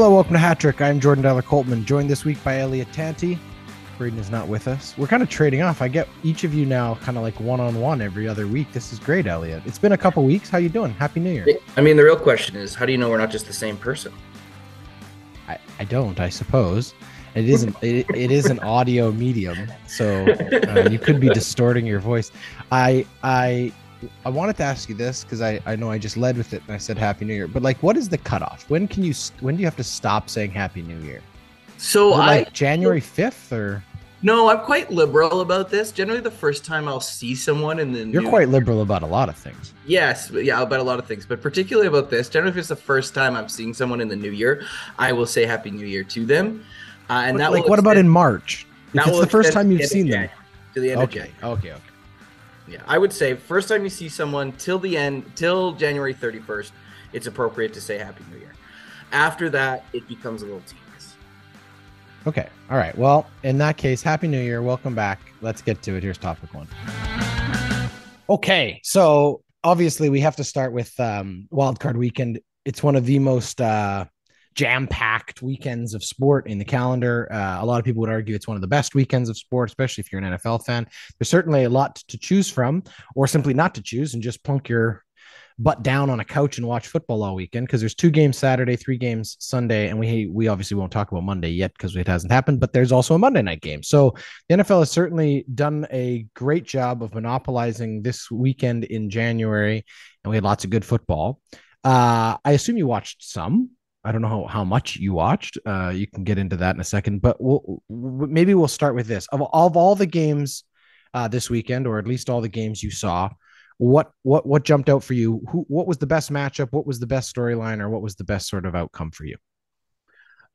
Hello, welcome to Hat Trick. I'm Jordan Deller Coltman, joined this week by Elliott Tanti. Braden is not with us. We're kind of trading off. I get each of you now kind of like one on one every other week. This is great, Elliott. It's been a couple weeks. How you doing? Happy New Year. I mean, the real question is, how do you know we're not just the same person? I, I don't, I suppose. It isn't. it, it is an audio medium, so uh, you could be distorting your voice. I I I wanted to ask you this because I I know I just led with it and I said Happy New Year, but like, what is the cutoff? When can you when do you have to stop saying Happy New Year? So I like January fifth or no, I'm quite liberal about this. Generally, the first time I'll see someone in the you're quite liberal about a lot of things. Yes, yeah, about a lot of things, but particularly about this. Generally, if it's the first time I'm seeing someone in the new year, I will say Happy New Year to them. Uh, and that like, what about in March? If it's the first time you've seen them. To the end okay. of January. Okay, okay. Yeah, I would say first time you see someone till the end, till January 31st, it's appropriate to say Happy New Year. After that, it becomes a little tedious. Okay. All right. Well, in that case, Happy New Year. Welcome back. Let's get to it. Here's topic one. Okay. So obviously, we have to start with um, wildcard weekend. It's one of the most uh, jam-packed weekends of sport in the calendar. Uh, a lot of people would argue it's one of the best weekends of sport, especially if you're an NFL fan. There's certainly a lot to choose from, or simply not to choose and just plunk your butt down on a couch and watch football all weekend because there's two games Saturday, three games Sunday, and we we obviously won't talk about Monday yet because it hasn't happened. But there's also a Monday night game, so the NFL has certainly done a great job of monopolizing this weekend in January, and we had lots of good football. Uh, I assume you watched some. I don't know how, how much you watched. Uh, you can get into that in a second, but we'll, maybe we'll start with this. Of, of all the games uh, this weekend, or at least all the games you saw, what what what jumped out for you? Who what was the best matchup? What was the best storyline, or what was the best sort of outcome for you?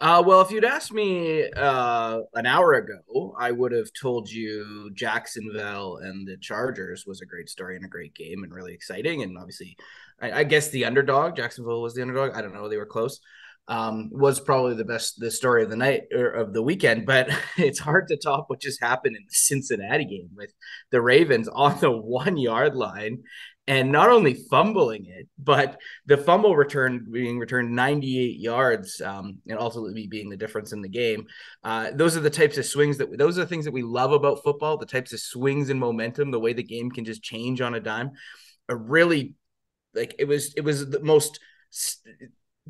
Uh, well, if you'd asked me uh, an hour ago, I would have told you Jacksonville and the Chargers was a great story and a great game and really exciting. And obviously, I, I guess the underdog, Jacksonville was the underdog. I don't know, they were close. Um, was probably the best the story of the night or of the weekend, but it's hard to top what just happened in the Cincinnati game with the Ravens on the one yard line and not only fumbling it, but the fumble return being returned 98 yards um, and ultimately being the difference in the game. Uh, those are the types of swings that those are the things that we love about football. The types of swings and momentum, the way the game can just change on a dime. A really like it was it was the most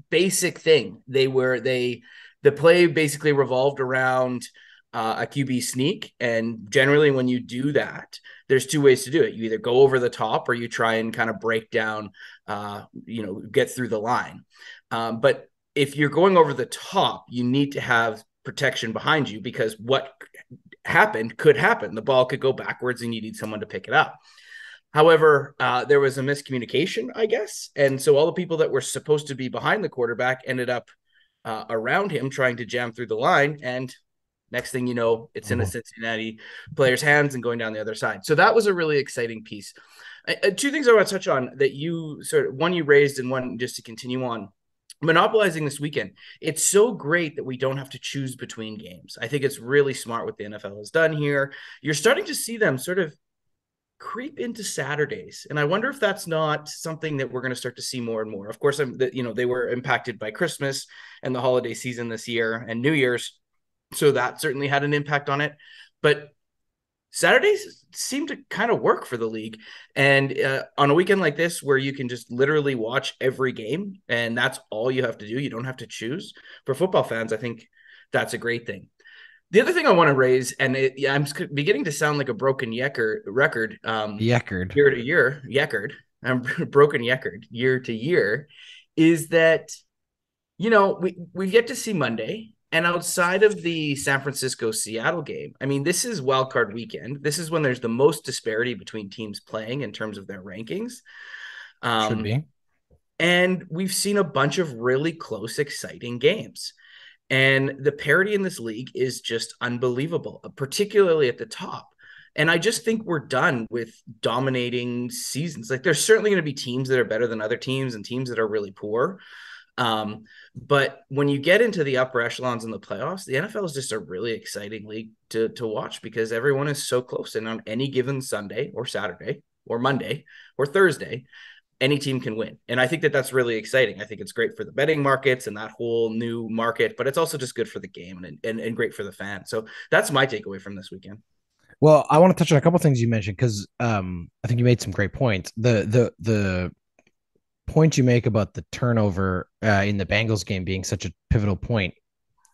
basic thing. They were they the play basically revolved around uh, a QB sneak, and generally when you do that, there's two ways to do it. You either go over the top or you try and kind of break down, uh, you know, get through the line. Um, but if you're going over the top, you need to have protection behind you because what happened could happen. The ball could go backwards and you need someone to pick it up. However, uh, there was a miscommunication, I guess. And so all the people that were supposed to be behind the quarterback ended up uh, around him trying to jam through the line. And next thing you know, it's in a mm-hmm. Cincinnati player's hands and going down the other side. So that was a really exciting piece. Uh, two things I want to touch on that you sort of one you raised and one just to continue on monopolizing this weekend. It's so great that we don't have to choose between games. I think it's really smart what the NFL has done here. You're starting to see them sort of creep into Saturdays, and I wonder if that's not something that we're going to start to see more and more. Of course, I'm you know they were impacted by Christmas and the holiday season this year and New Year's, so that certainly had an impact on it. But Saturdays seem to kind of work for the league, and uh, on a weekend like this, where you can just literally watch every game, and that's all you have to do. You don't have to choose. For football fans, I think that's a great thing. The other thing I want to raise, and it, yeah, I'm beginning to sound like a broken Yecker record. Um, Yeckard. Year to year, Yeckard. I'm broken Yeckard year to year. Is that, you know, we, we've yet to see Monday. And outside of the San Francisco Seattle game, I mean, this is wild card weekend. This is when there's the most disparity between teams playing in terms of their rankings. Um, Should be. And we've seen a bunch of really close, exciting games. And the parity in this league is just unbelievable, particularly at the top. And I just think we're done with dominating seasons. Like there's certainly going to be teams that are better than other teams and teams that are really poor. Um, but when you get into the upper echelons in the playoffs, the NFL is just a really exciting league to, to watch because everyone is so close. And on any given Sunday or Saturday or Monday or Thursday, any team can win. And I think that that's really exciting. I think it's great for the betting markets and that whole new market, but it's also just good for the game and, and, and great for the fan. So that's my takeaway from this weekend. Well, I want to touch on a couple things you mentioned because um, I think you made some great points. The the the point you make about the turnover uh, in the Bengals game being such a pivotal point.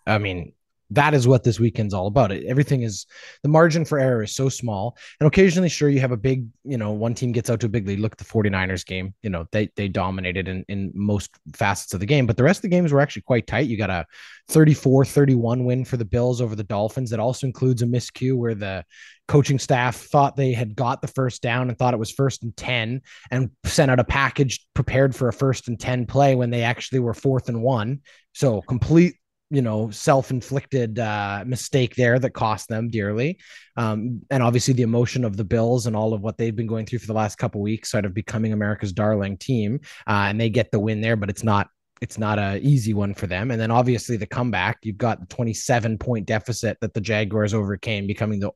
I mean, that is what this weekend's all about. It, everything is the margin for error is so small. And occasionally, sure, you have a big, you know, one team gets out to a big lead. Look at the 49ers game. You know, they they dominated in, in most facets of the game, but the rest of the games were actually quite tight. You got a 34-31 win for the Bills over the Dolphins. That also includes a miscue where the coaching staff thought they had got the first down and thought it was first and 10 and sent out a package prepared for a first and 10 play when they actually were fourth and one. So complete you know self-inflicted uh, mistake there that cost them dearly. Um, and obviously the emotion of the bills and all of what they've been going through for the last couple weeks sort of becoming america's darling team uh, and they get the win there but it's not it's not a easy one for them. And then obviously the comeback, you've got the 27 point deficit that the Jaguars overcame, becoming the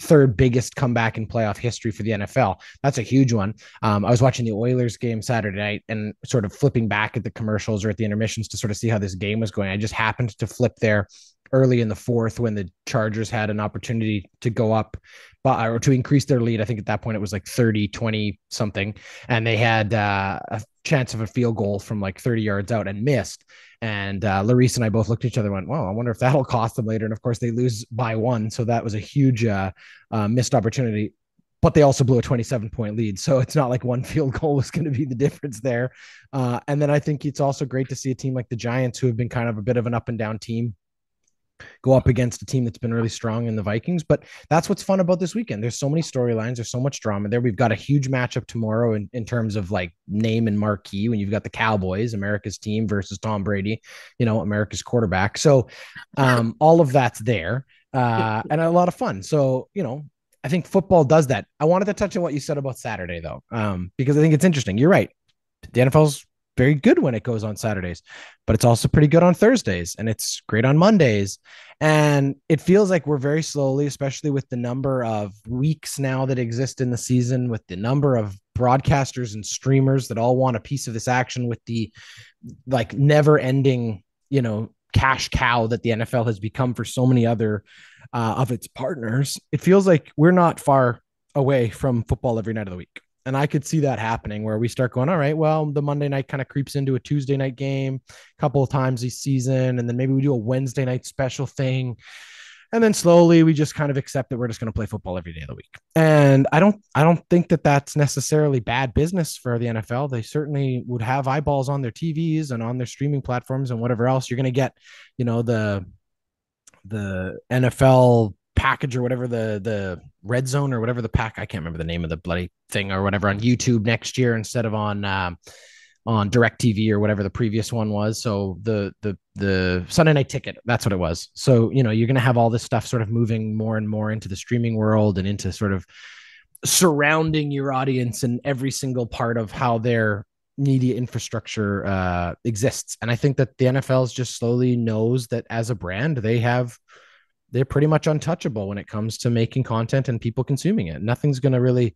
third biggest comeback in playoff history for the NFL. That's a huge one. Um, I was watching the Oilers game Saturday night and sort of flipping back at the commercials or at the intermissions to sort of see how this game was going. I just happened to flip there early in the fourth when the Chargers had an opportunity to go up but or to increase their lead. I think at that point it was like 30, 20 something. And they had uh, a chance of a field goal from like 30 yards out and missed. And uh, Larice and I both looked at each other and went, well, I wonder if that'll cost them later. And of course, they lose by one. So that was a huge uh, uh, missed opportunity. But they also blew a 27 point lead. So it's not like one field goal was going to be the difference there. Uh, and then I think it's also great to see a team like the Giants, who have been kind of a bit of an up and down team, go up against a team that's been really strong in the Vikings. But that's what's fun about this weekend. There's so many storylines, there's so much drama there. We've got a huge matchup tomorrow in, in terms of like name and marquee when you've got the Cowboys, America's team versus Tom Brady, you know, America's quarterback. So um, all of that's there uh, and a lot of fun. So, you know, I think football does that. I wanted to touch on what you said about Saturday though, um, because I think it's interesting. You're right. The NFL's very good when it goes on Saturdays, but it's also pretty good on Thursdays and it's great on Mondays. And it feels like we're very slowly, especially with the number of weeks now that exist in the season, with the number of broadcasters and streamers that all want a piece of this action, with the like never ending, you know, cash cow that the NFL has become for so many other uh, of its partners. It feels like we're not far away from football every night of the week. And I could see that happening where we start going, all right, well, the Monday night kind of creeps into a Tuesday night game a couple of times this season. And then maybe we do a Wednesday night special thing. And then slowly we just kind of accept that we're just going to play football every day of the week. And I don't, I don't think that that's necessarily bad business for the NFL. They certainly would have eyeballs on their TVs and on their streaming platforms and whatever else. You're going to get, you know, the, the NFL package or whatever the the red zone or whatever the pack i can't remember the name of the bloody thing or whatever on youtube next year instead of on um, on DirecTV or whatever the previous one was. So the the the sunday night ticket that's what it was. So you know you're going to have all this stuff sort of moving more and more into the streaming world and into sort of surrounding your audience and every single part of how their media infrastructure uh, exists. And i think that the nfl just slowly knows that as a brand they have they're pretty much untouchable when it comes to making content and people consuming it. Nothing's going to really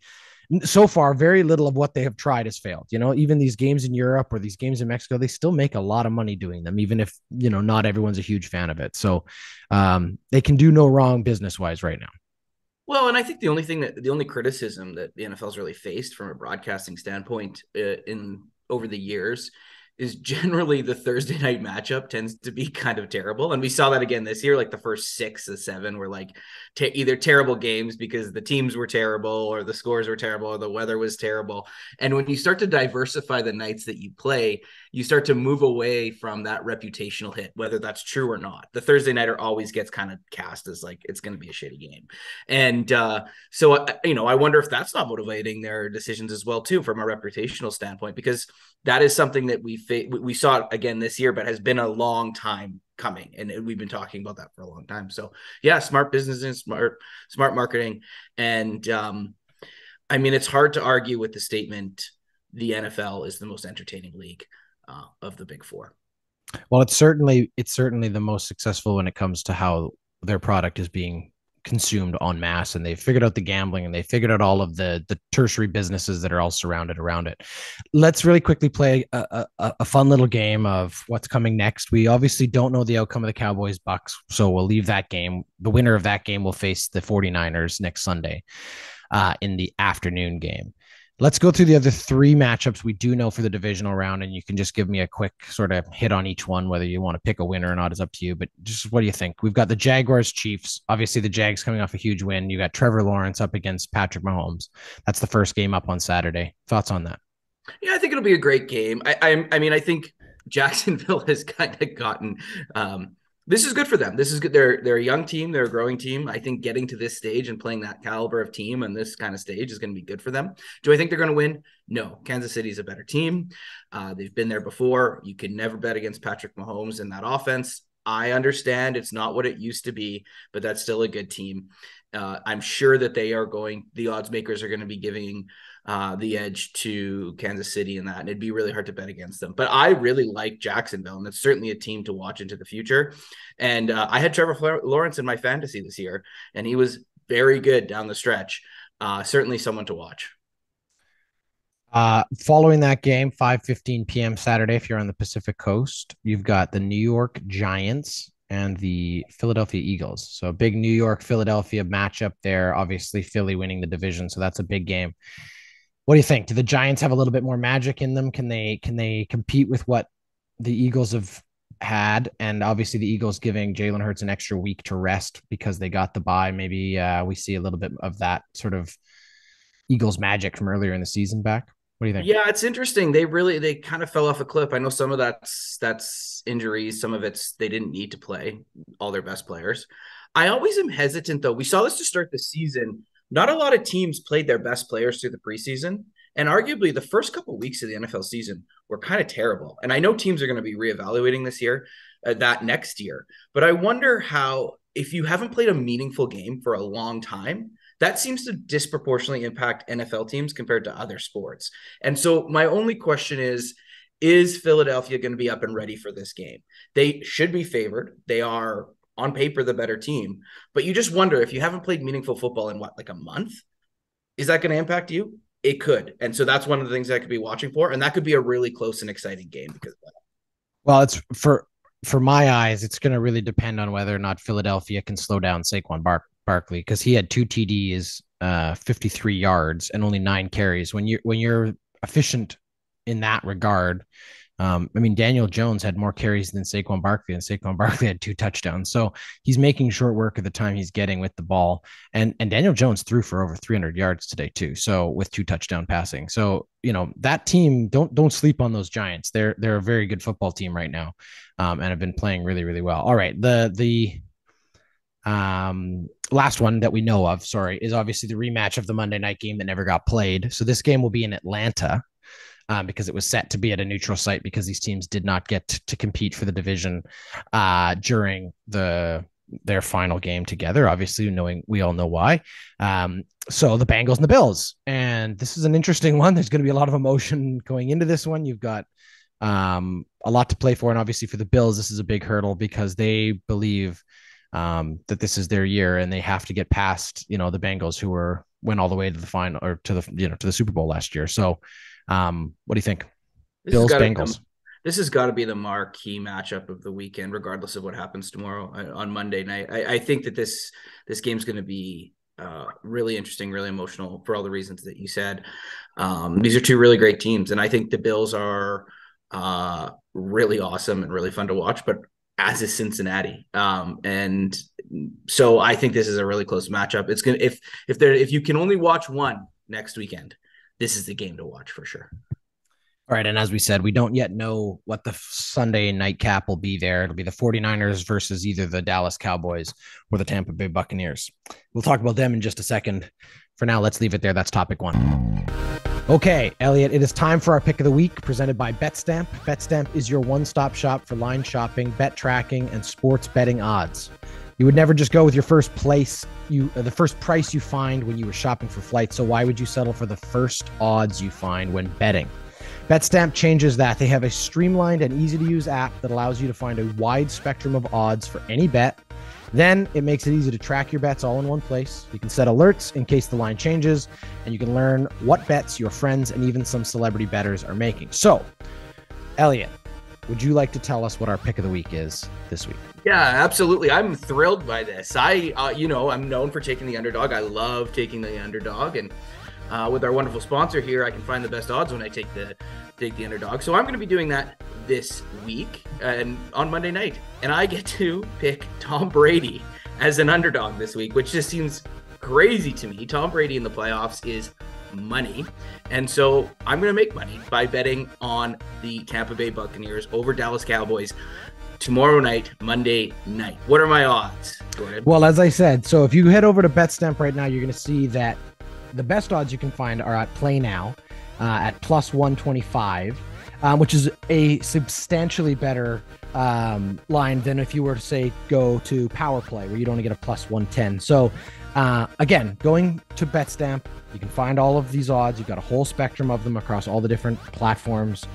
so far very little of what they have tried has failed you know? Even these games in europe or these games in mexico they still make a lot of money doing them even if you know not everyone's a huge fan of it. So um, they can do no wrong business wise right now. Well and i think the only thing that the only criticism that the nfl's really faced from a broadcasting standpoint uh, in over the years is generally the Thursday night matchup tends to be kind of terrible. And we saw that again this year. Like the first six to seven were like t- either terrible games because the teams were terrible or the scores were terrible or the weather was terrible. And when you start to diversify the nights that you play, you start to move away from that reputational hit, whether that's true or not. The Thursday nighter always gets kind of cast as like it's going to be a shitty game. And uh, so, uh, you know, I wonder if that's not motivating their decisions as well, too, from a reputational standpoint, because that is something that we fa- we saw again this year, but has been a long time coming, and we've been talking about that for a long time. So yeah, smart business and smart smart marketing, and um, I mean it's hard to argue with the statement the NFL is the most entertaining league uh, of the big four. Well, it's certainly it's certainly the most successful when it comes to how their product is being consumed en masse and they figured out the gambling and they figured out all of the the tertiary businesses that are all surrounded around it. Let's really quickly play a, a, a, fun little game of what's coming next. We obviously don't know the outcome of the cowboys bucks so we'll leave that game. The winner of that game will face the 49ers next sunday uh, in the afternoon game Let's go through the other three matchups we do know for the divisional round, and you can just give me a quick sort of hit on each one. Whether you want to pick a winner or not is up to you. But just what do you think? We've got the Jaguars Chiefs. Obviously, the Jags coming off a huge win. You got Trevor Lawrence up against Patrick Mahomes. That's the first game up on Saturday. Thoughts on that? Yeah, I think it'll be a great game. I, I, I mean, I think Jacksonville has kind of gotten um, this is good for them. This is good. They're they're a young team. They're a growing team. I think getting to this stage and playing that caliber of team on this kind of stage is going to be good for them. Do I think they're going to win? No. Kansas City is a better team. Uh, they've been there before. You can never bet against Patrick Mahomes in that offense. I understand it's not what it used to be, but that's still a good team. Uh, I'm sure that they are going. The odds makers are going to be giving uh, the edge to Kansas City in that. And it'd be really hard to bet against them. But I really like Jacksonville, and it's certainly a team to watch into the future. And uh, I had Trevor Lawrence in my fantasy this year, and he was very good down the stretch. Uh, certainly someone to watch. Uh, following that game, 5:15 p.m. Saturday, if you're on the Pacific Coast, you've got the New York Giants and the Philadelphia Eagles. So a big New York Philadelphia matchup there. Obviously, Philly winning the division, so that's a big game. What do you think? Do the Giants have a little bit more magic in them? Can they can they compete with what the Eagles have had? And obviously, the Eagles giving Jalen Hurts an extra week to rest because they got the bye. Maybe uh, we see a little bit of that sort of Eagles magic from earlier in the season back. What do you think? Yeah, it's interesting. They really they kind of fell off a cliff. I know some of that's that's injuries, some of it's they didn't need to play all their best players. I always am hesitant though. We saw this to start the season not a lot of teams played their best players through the preseason. And arguably, the first couple of weeks of the NFL season were kind of terrible. And I know teams are going to be reevaluating this year, uh, that next year. But I wonder how, if you haven't played a meaningful game for a long time, that seems to disproportionately impact NFL teams compared to other sports. And so, my only question is Is Philadelphia going to be up and ready for this game? They should be favored. They are on paper the better team. But you just wonder if you haven't played meaningful football in what, like a month, is that going to impact you? It could. And so that's one of the things I could be watching for. And that could be a really close and exciting game because. Well, it's for for my eyes, it's going to really depend on whether or not Philadelphia can slow down Saquon Bar- Barkley because he had two TDs, uh, 53 yards, and only nine carries. When you're when you're efficient in that regard, um, I mean, Daniel Jones had more carries than Saquon Barkley, and Saquon Barkley had two touchdowns. So he's making short work of the time he's getting with the ball. And and Daniel Jones threw for over 300 yards today too. So with two touchdown passing. So you know that team don't don't sleep on those Giants. They're they're a very good football team right now, um, and have been playing really really well. All right, the the um last one that we know of sorry is obviously the rematch of the monday night game that never got played so this game will be in atlanta um, because it was set to be at a neutral site because these teams did not get to compete for the division uh, during the their final game together. Obviously, knowing we all know why. Um, so the Bengals and the Bills, and this is an interesting one. There's going to be a lot of emotion going into this one. You've got um, a lot to play for, and obviously for the Bills, this is a big hurdle because they believe um, that this is their year and they have to get past you know the Bengals who were went all the way to the final or to the you know to the Super Bowl last year. So um, what do you think? This Bills Bengals. This has got to be the marquee matchup of the weekend, regardless of what happens tomorrow uh, on Monday night. I, I think that this this game's going to be uh, really interesting, really emotional for all the reasons that you said. Um, these are two really great teams, and I think the Bills are uh, really awesome and really fun to watch. But as is Cincinnati, um, and so I think this is a really close matchup. It's gonna if if there if you can only watch one next weekend, this is the game to watch for sure. All right. And as we said, we don't yet know what the Sunday nightcap will be there. It'll be the 49ers versus either the Dallas Cowboys or the Tampa Bay Buccaneers. We'll talk about them in just a second. For now, let's leave it there. That's topic one. Okay, Elliott, it is time for our pick of the week presented by BetStamp. BetStamp is your one stop shop for line shopping, bet tracking, and sports betting odds. You would never just go with your first place, you uh, the first price you find when you were shopping for flights. So why would you settle for the first odds you find when betting? BetStamp changes that. They have a streamlined and easy to use app that allows you to find a wide spectrum of odds for any bet Then it makes it easy to track your bets all in one place. You can set alerts in case the line changes, and you can learn what bets your friends and even some celebrity bettors are making. So, Elliott, would you like to tell us what our pick of the week is this week? Yeah, absolutely. I'm thrilled by this. I, uh, you know, I'm known for taking the underdog. I love taking the underdog, and uh, with our wonderful sponsor here, I can find the best odds when I take the take the underdog. So I'm going to be doing that this week and on Monday night, and I get to pick Tom Brady as an underdog this week, which just seems crazy to me. Tom Brady in the playoffs is money. And so I'm going to make money by betting on the Tampa Bay Buccaneers over Dallas Cowboys tomorrow night, Monday night. What are my odds, Gordon? Well, as I said, so if you head over to BetStamp right now, you're going to see that the best odds you can find are at Play Now uh, at plus 125, um, which is a substantially better um, line than if you were to say go to Power Play, where you'd only get a plus 110. So, uh, again, going to BetStamp, you can find all of these odds. You've got a whole spectrum of them across all the different platforms,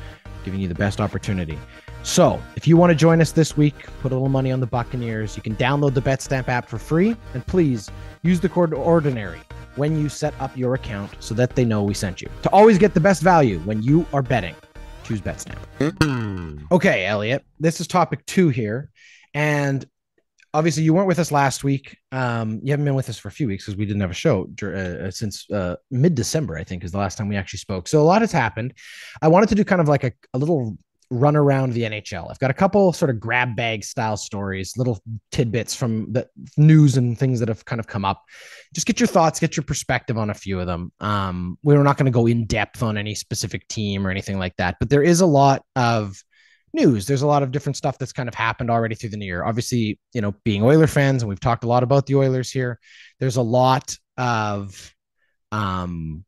giving you the best opportunity. So, if you want to join us this week, put a little money on the Buccaneers, you can download the BetStamp app for free. And please use the code ORDINARY when you set up your account so that they know we sent you. To always get the best value when you are betting, choose BetStamp. Mm-hmm. okay, Elliott, this is topic two here. And obviously, you weren't with us last week. Um, you haven't been with us for a few weeks because we didn't have a show uh, since uh, mid December, I think, is the last time we actually spoke. So a lot has happened. I wanted to do kind of like a, a little run around the NHL. I've got a couple sort of grab bag style stories, little tidbits from the news and things that have kind of come up. Just get your thoughts, get your perspective on a few of them. Um, we're not going to go in depth on any specific team or anything like that, but there is a lot of news. There's a lot of different stuff that's kind of happened already through the new year. Obviously, you know, being Oiler fans, and we've talked a lot about the Oilers here. There's a lot of um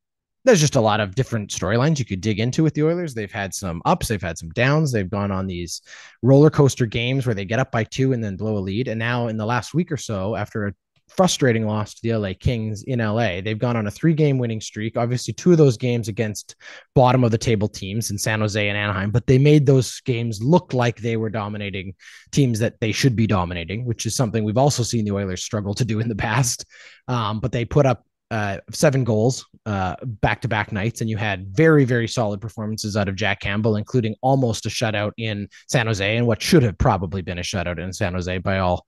there's just a lot of different storylines you could dig into with the Oilers. They've had some ups, they've had some downs. They've gone on these roller coaster games where they get up by two and then blow a lead. And now in the last week or so, after a frustrating loss to the LA Kings in LA, they've gone on a three game winning streak. Obviously, two of those games against bottom of the table teams in San Jose and Anaheim, but they made those games look like they were dominating teams that they should be dominating, which is something we've also seen the Oilers struggle to do in the past. Um, but they put up uh, seven goals back to back nights, and you had very, very solid performances out of Jack Campbell, including almost a shutout in San Jose, and what should have probably been a shutout in San Jose by all.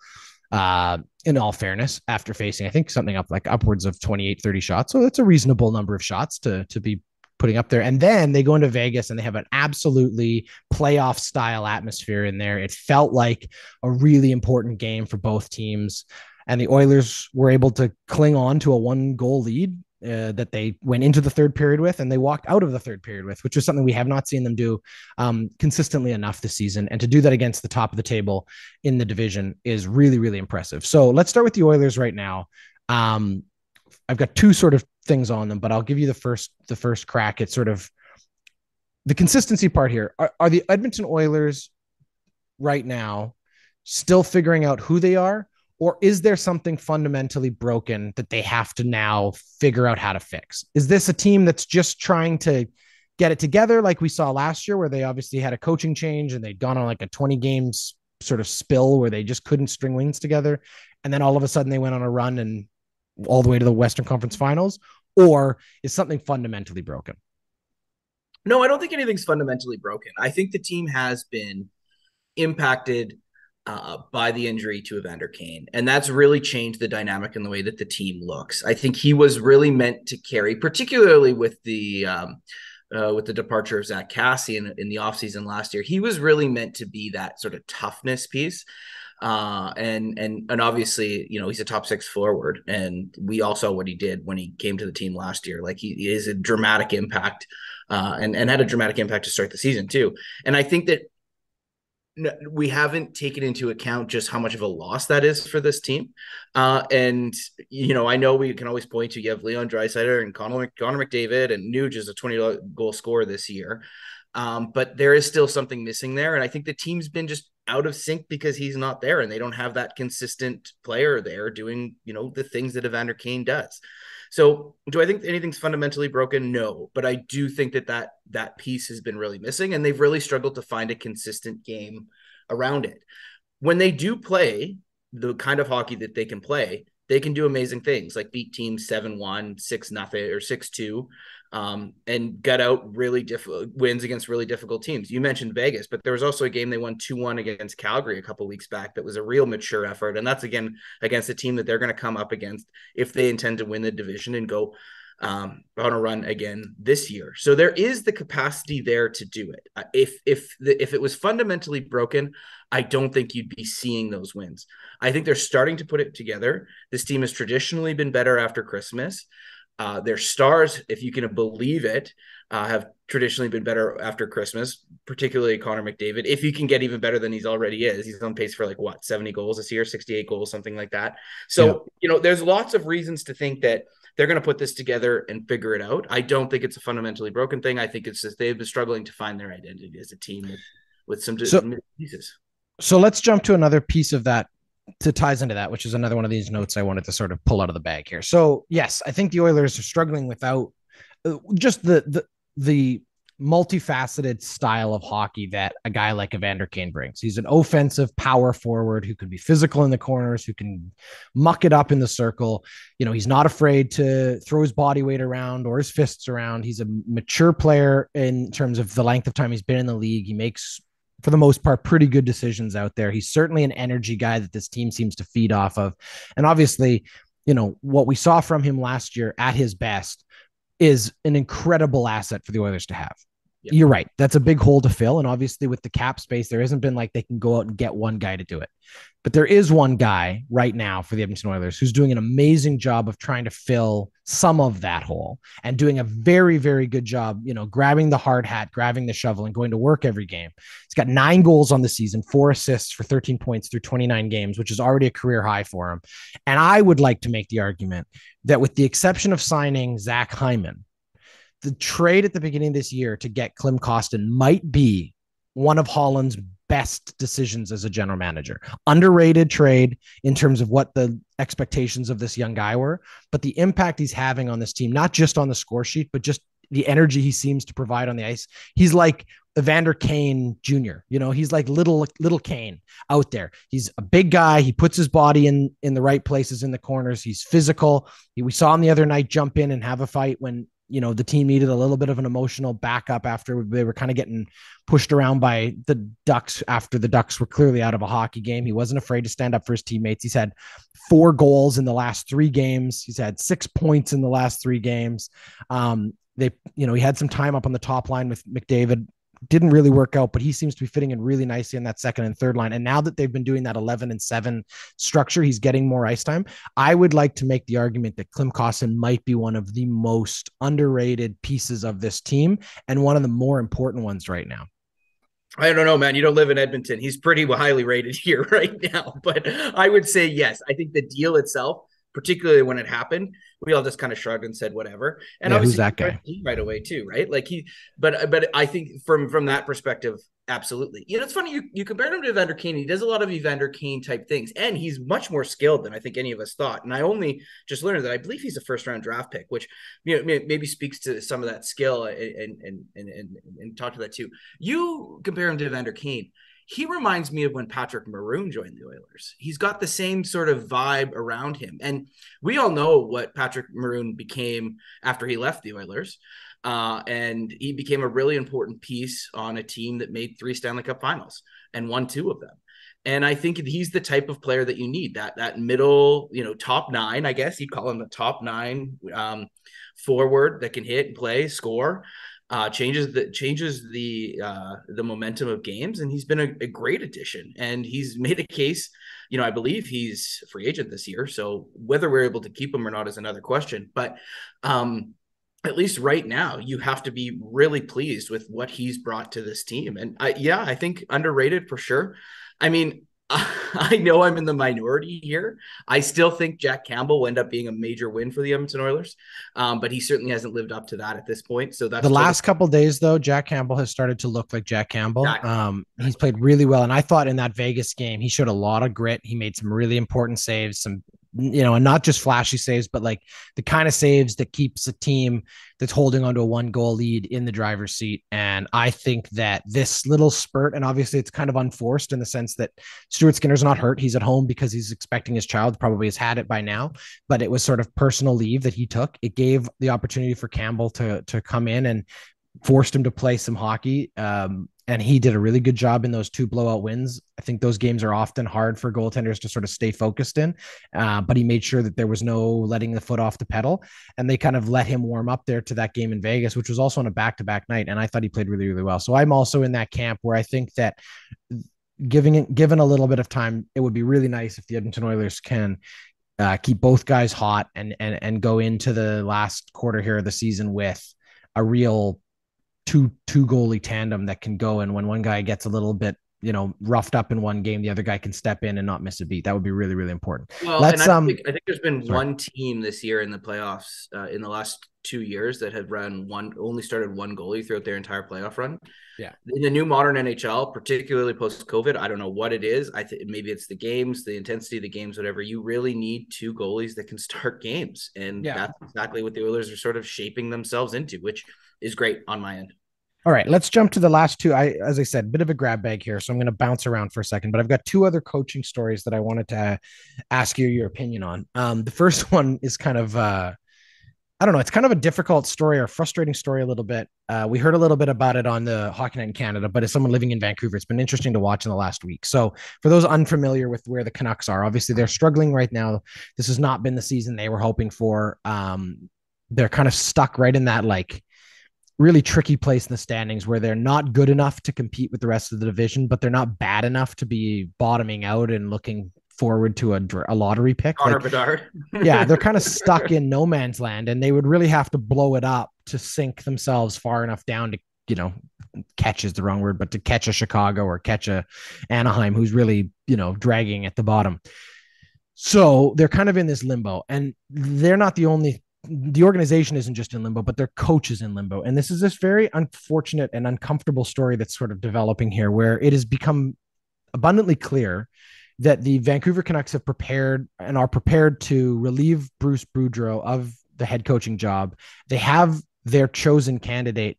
Uh, in all fairness, after facing, I think something up like upwards of 28, 30 shots. So that's a reasonable number of shots to, to be putting up there. And then they go into Vegas and they have an absolutely playoff style atmosphere in there. It felt like a really important game for both teams and the Oilers were able to cling on to a one goal lead uh, that they went into the third period with and they walked out of the third period with, which was something we have not seen them do um, consistently enough this season. And to do that against the top of the table in the division is really, really impressive. So let's start with the Oilers right now. Um, I've got two sort of things on them, but I'll give you the first the first crack at sort of the consistency part here. Are, are the Edmonton Oilers right now still figuring out who they are? Or is there something fundamentally broken that they have to now figure out how to fix? Is this a team that's just trying to get it together like we saw last year, where they obviously had a coaching change and they'd gone on like a 20 games sort of spill where they just couldn't string wings together? And then all of a sudden they went on a run and all the way to the Western Conference finals? Or is something fundamentally broken? No, I don't think anything's fundamentally broken. I think the team has been impacted uh, by the injury to Evander Kane. And that's really changed the dynamic in the way that the team looks. I think he was really meant to carry, particularly with the um, uh, with the departure of Zack Kassian in the offseason last year. He was really meant to be that sort of toughness piece. Uh, and and and obviously, you know, he's a top six forward, and we all saw what he did when he came to the team last year. Like he, he is a dramatic impact, uh, and and had a dramatic impact to start the season too. And I think that we haven't taken into account just how much of a loss that is for this team. Uh, and you know, I know we can always point to you have Leon Draisaitl and Connor, Connor McDavid and Nuge is a 20 goal scorer this year. Um, but there is still something missing there. And I think the team's been just out of sync because he's not there and they don't have that consistent player there doing, you know, the things that Evander Kane does. So, do I think anything's fundamentally broken? No, but I do think that that that piece has been really missing, and they've really struggled to find a consistent game around it. When they do play the kind of hockey that they can play, they can do amazing things like beat teams 7 1, 6 nothing, or 6 2, um, and got out really difficult wins against really difficult teams. You mentioned Vegas, but there was also a game they won 2 1 against Calgary a couple weeks back that was a real mature effort. And that's again against a team that they're going to come up against if they intend to win the division and go um, on a run again this year. So there is the capacity there to do it. Uh, if if the, if it was fundamentally broken, I don't think you'd be seeing those wins. I think they're starting to put it together. This team has traditionally been better after Christmas. Uh, their stars, if you can believe it, uh, have traditionally been better after Christmas, particularly Connor McDavid. If you can get even better than he's already is, he's on pace for like what, 70 goals this year, 68 goals, something like that. So, yeah. you know, there's lots of reasons to think that they're going to put this together and figure it out. I don't think it's a fundamentally broken thing. I think it's just they've been struggling to find their identity as a team with, with some so, pieces. So let's jump to another piece of that to ties into that, which is another one of these notes I wanted to sort of pull out of the bag here. So yes, I think the Oilers are struggling without uh, just the the the multifaceted style of hockey that a guy like Evander Kane brings. He's an offensive power forward who can be physical in the corners, who can muck it up in the circle. You know, he's not afraid to throw his body weight around or his fists around. He's a mature player in terms of the length of time he's been in the league. He makes for the most part, pretty good decisions out there. He's certainly an energy guy that this team seems to feed off of. And obviously, you know, what we saw from him last year at his best is an incredible asset for the Oilers to have. You're right. That's a big hole to fill. And obviously, with the cap space, there hasn't been like they can go out and get one guy to do it. But there is one guy right now for the Edmonton Oilers who's doing an amazing job of trying to fill some of that hole and doing a very, very good job, you know, grabbing the hard hat, grabbing the shovel, and going to work every game. He's got nine goals on the season, four assists for 13 points through 29 games, which is already a career high for him. And I would like to make the argument that, with the exception of signing Zach Hyman, the trade at the beginning of this year to get Klim Kostin might be one of Holland's best decisions as a general manager. Underrated trade in terms of what the expectations of this young guy were, but the impact he's having on this team, not just on the score sheet, but just the energy he seems to provide on the ice. He's like Evander Kane Jr. You know, he's like little little Kane out there. He's a big guy. He puts his body in in the right places in the corners. He's physical. He, we saw him the other night jump in and have a fight when you know the team needed a little bit of an emotional backup after they were kind of getting pushed around by the ducks after the ducks were clearly out of a hockey game. He wasn't afraid to stand up for his teammates. He's had four goals in the last three games. He's had six points in the last three games. Um, they you know he had some time up on the top line with mcdavid didn't really work out, but he seems to be fitting in really nicely in that second and third line. And now that they've been doing that 11 and 7 structure, he's getting more ice time. I would like to make the argument that Klim might be one of the most underrated pieces of this team and one of the more important ones right now. I don't know, man. You don't live in Edmonton. He's pretty highly rated here right now, but I would say yes. I think the deal itself particularly when it happened, we all just kind of shrugged and said whatever. And yeah, obviously, that guy right away too, right? Like he, but but I think from from that perspective, absolutely. You know, it's funny you you compared him to Evander Kane. He does a lot of Evander Kane type things, and he's much more skilled than I think any of us thought. And I only just learned that I believe he's a first round draft pick, which you know maybe speaks to some of that skill and and and and, and talk to that too. You compare him to Evander Kane he reminds me of when Patrick Maroon joined the Oilers. He's got the same sort of vibe around him. And we all know what Patrick Maroon became after he left the Oilers. Uh, and he became a really important piece on a team that made three Stanley Cup finals and won two of them. And I think he's the type of player that you need that that middle, you know, top nine, I guess you'd call him the top nine um, forward that can hit and play, score uh, changes the changes the uh, the momentum of games, and he's been a, a, great addition. And he's made a case. You know, I believe he's free agent this year. So whether we're able to keep him or not is another question. But um, at least right now, you have to be really pleased with what he's brought to this team. And I, yeah, I think underrated for sure. I mean, I know I'm in the minority here. I still think Jack Campbell will end up being a major win for the Edmonton Oilers, um, but he certainly hasn't lived up to that at this point. So that's the last couple days, though. Jack Campbell has started to look like Jack Campbell. Exactly. Um, he's played really well, and I thought in that Vegas game he showed a lot of grit. He made some really important saves, some you know, and not just flashy saves, but like the kind of saves that keeps a team that's holding onto a one goal lead in the driver's seat. And I think that this little spurt, and obviously it's kind of unforced in the sense that Stuart Skinner's not hurt. He's at home because he's expecting his child, probably has had it by now, but it was sort of personal leave that he took. It gave the opportunity for Campbell to to come in and forced him to play some hockey. Um, and he did a really good job in those two blowout wins. I think those games are often hard for goaltenders to sort of stay focused in, uh, but he made sure that there was no letting the foot off the pedal, and they kind of let him warm up there to that game in Vegas, which was also on a back-to-back night, and I thought he played really, really well. So I'm also in that camp where I think that giving it, given a little bit of time, it would be really nice if the Edmonton Oilers can uh, keep both guys hot and and and go into the last quarter here of the season with a real two two goalie tandem that can go and when one guy gets a little bit you know roughed up in one game the other guy can step in and not miss a beat. That would be really really important. Well Let's, I, um, think, I think there's been sorry. one team this year in the playoffs uh, in the last two years that had run one only started one goalie throughout their entire playoff run. Yeah. In the new modern nhl particularly post covid i don't know what it is. I think maybe it's the games the intensity of the games whatever. You really need two goalies that can start games and yeah. that's exactly what the oilers are sort of shaping themselves into which is great on my end all right, let's jump to the last two. I, as I said, bit of a grab bag here, so I'm going to bounce around for a second. But I've got two other coaching stories that I wanted to ask you your opinion on. Um, the first one is kind of, uh, I don't know, it's kind of a difficult story or frustrating story a little bit. Uh, we heard a little bit about it on the Hockey Night in Canada, but as someone living in Vancouver, it's been interesting to watch in the last week. So, for those unfamiliar with where the Canucks are, obviously they're struggling right now. This has not been the season they were hoping for. Um, they're kind of stuck right in that like really tricky place in the standings where they're not good enough to compete with the rest of the division, but they're not bad enough to be bottoming out and looking forward to a, a lottery pick. Connor like, Bedard. yeah, they're kind of stuck in no man's land, and they would really have to blow it up to sink themselves far enough down to, you know, catch is the wrong word, but to catch a Chicago or catch a Anaheim who's really, you know, dragging at the bottom. So they're kind of in this limbo, and they're not the only the organization isn't just in limbo, but their coach is in limbo. And this is this very unfortunate and uncomfortable story that's sort of developing here, where it has become abundantly clear that the Vancouver Canucks have prepared and are prepared to relieve Bruce Boudreau of the head coaching job. They have their chosen candidate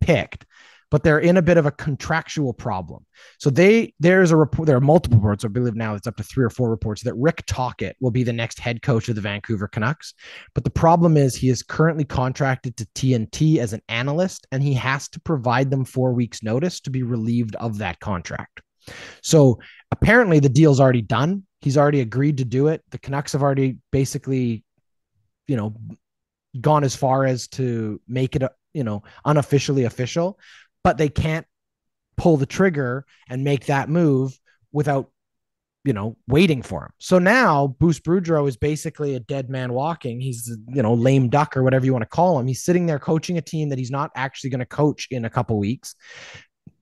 picked, but they're in a bit of a contractual problem. So they there's a report. There are multiple reports. I believe now it's up to three or four reports that Rick Tocchet will be the next head coach of the Vancouver Canucks. But the problem is he is currently contracted to TNT as an analyst, and he has to provide them four weeks' notice to be relieved of that contract. So apparently the deal's already done. He's already agreed to do it. The Canucks have already basically, you know, gone as far as to make it, you know, unofficially official but they can't pull the trigger and make that move without you know waiting for him. So now Bruce Boudreau is basically a dead man walking. He's you know lame duck or whatever you want to call him. He's sitting there coaching a team that he's not actually going to coach in a couple weeks.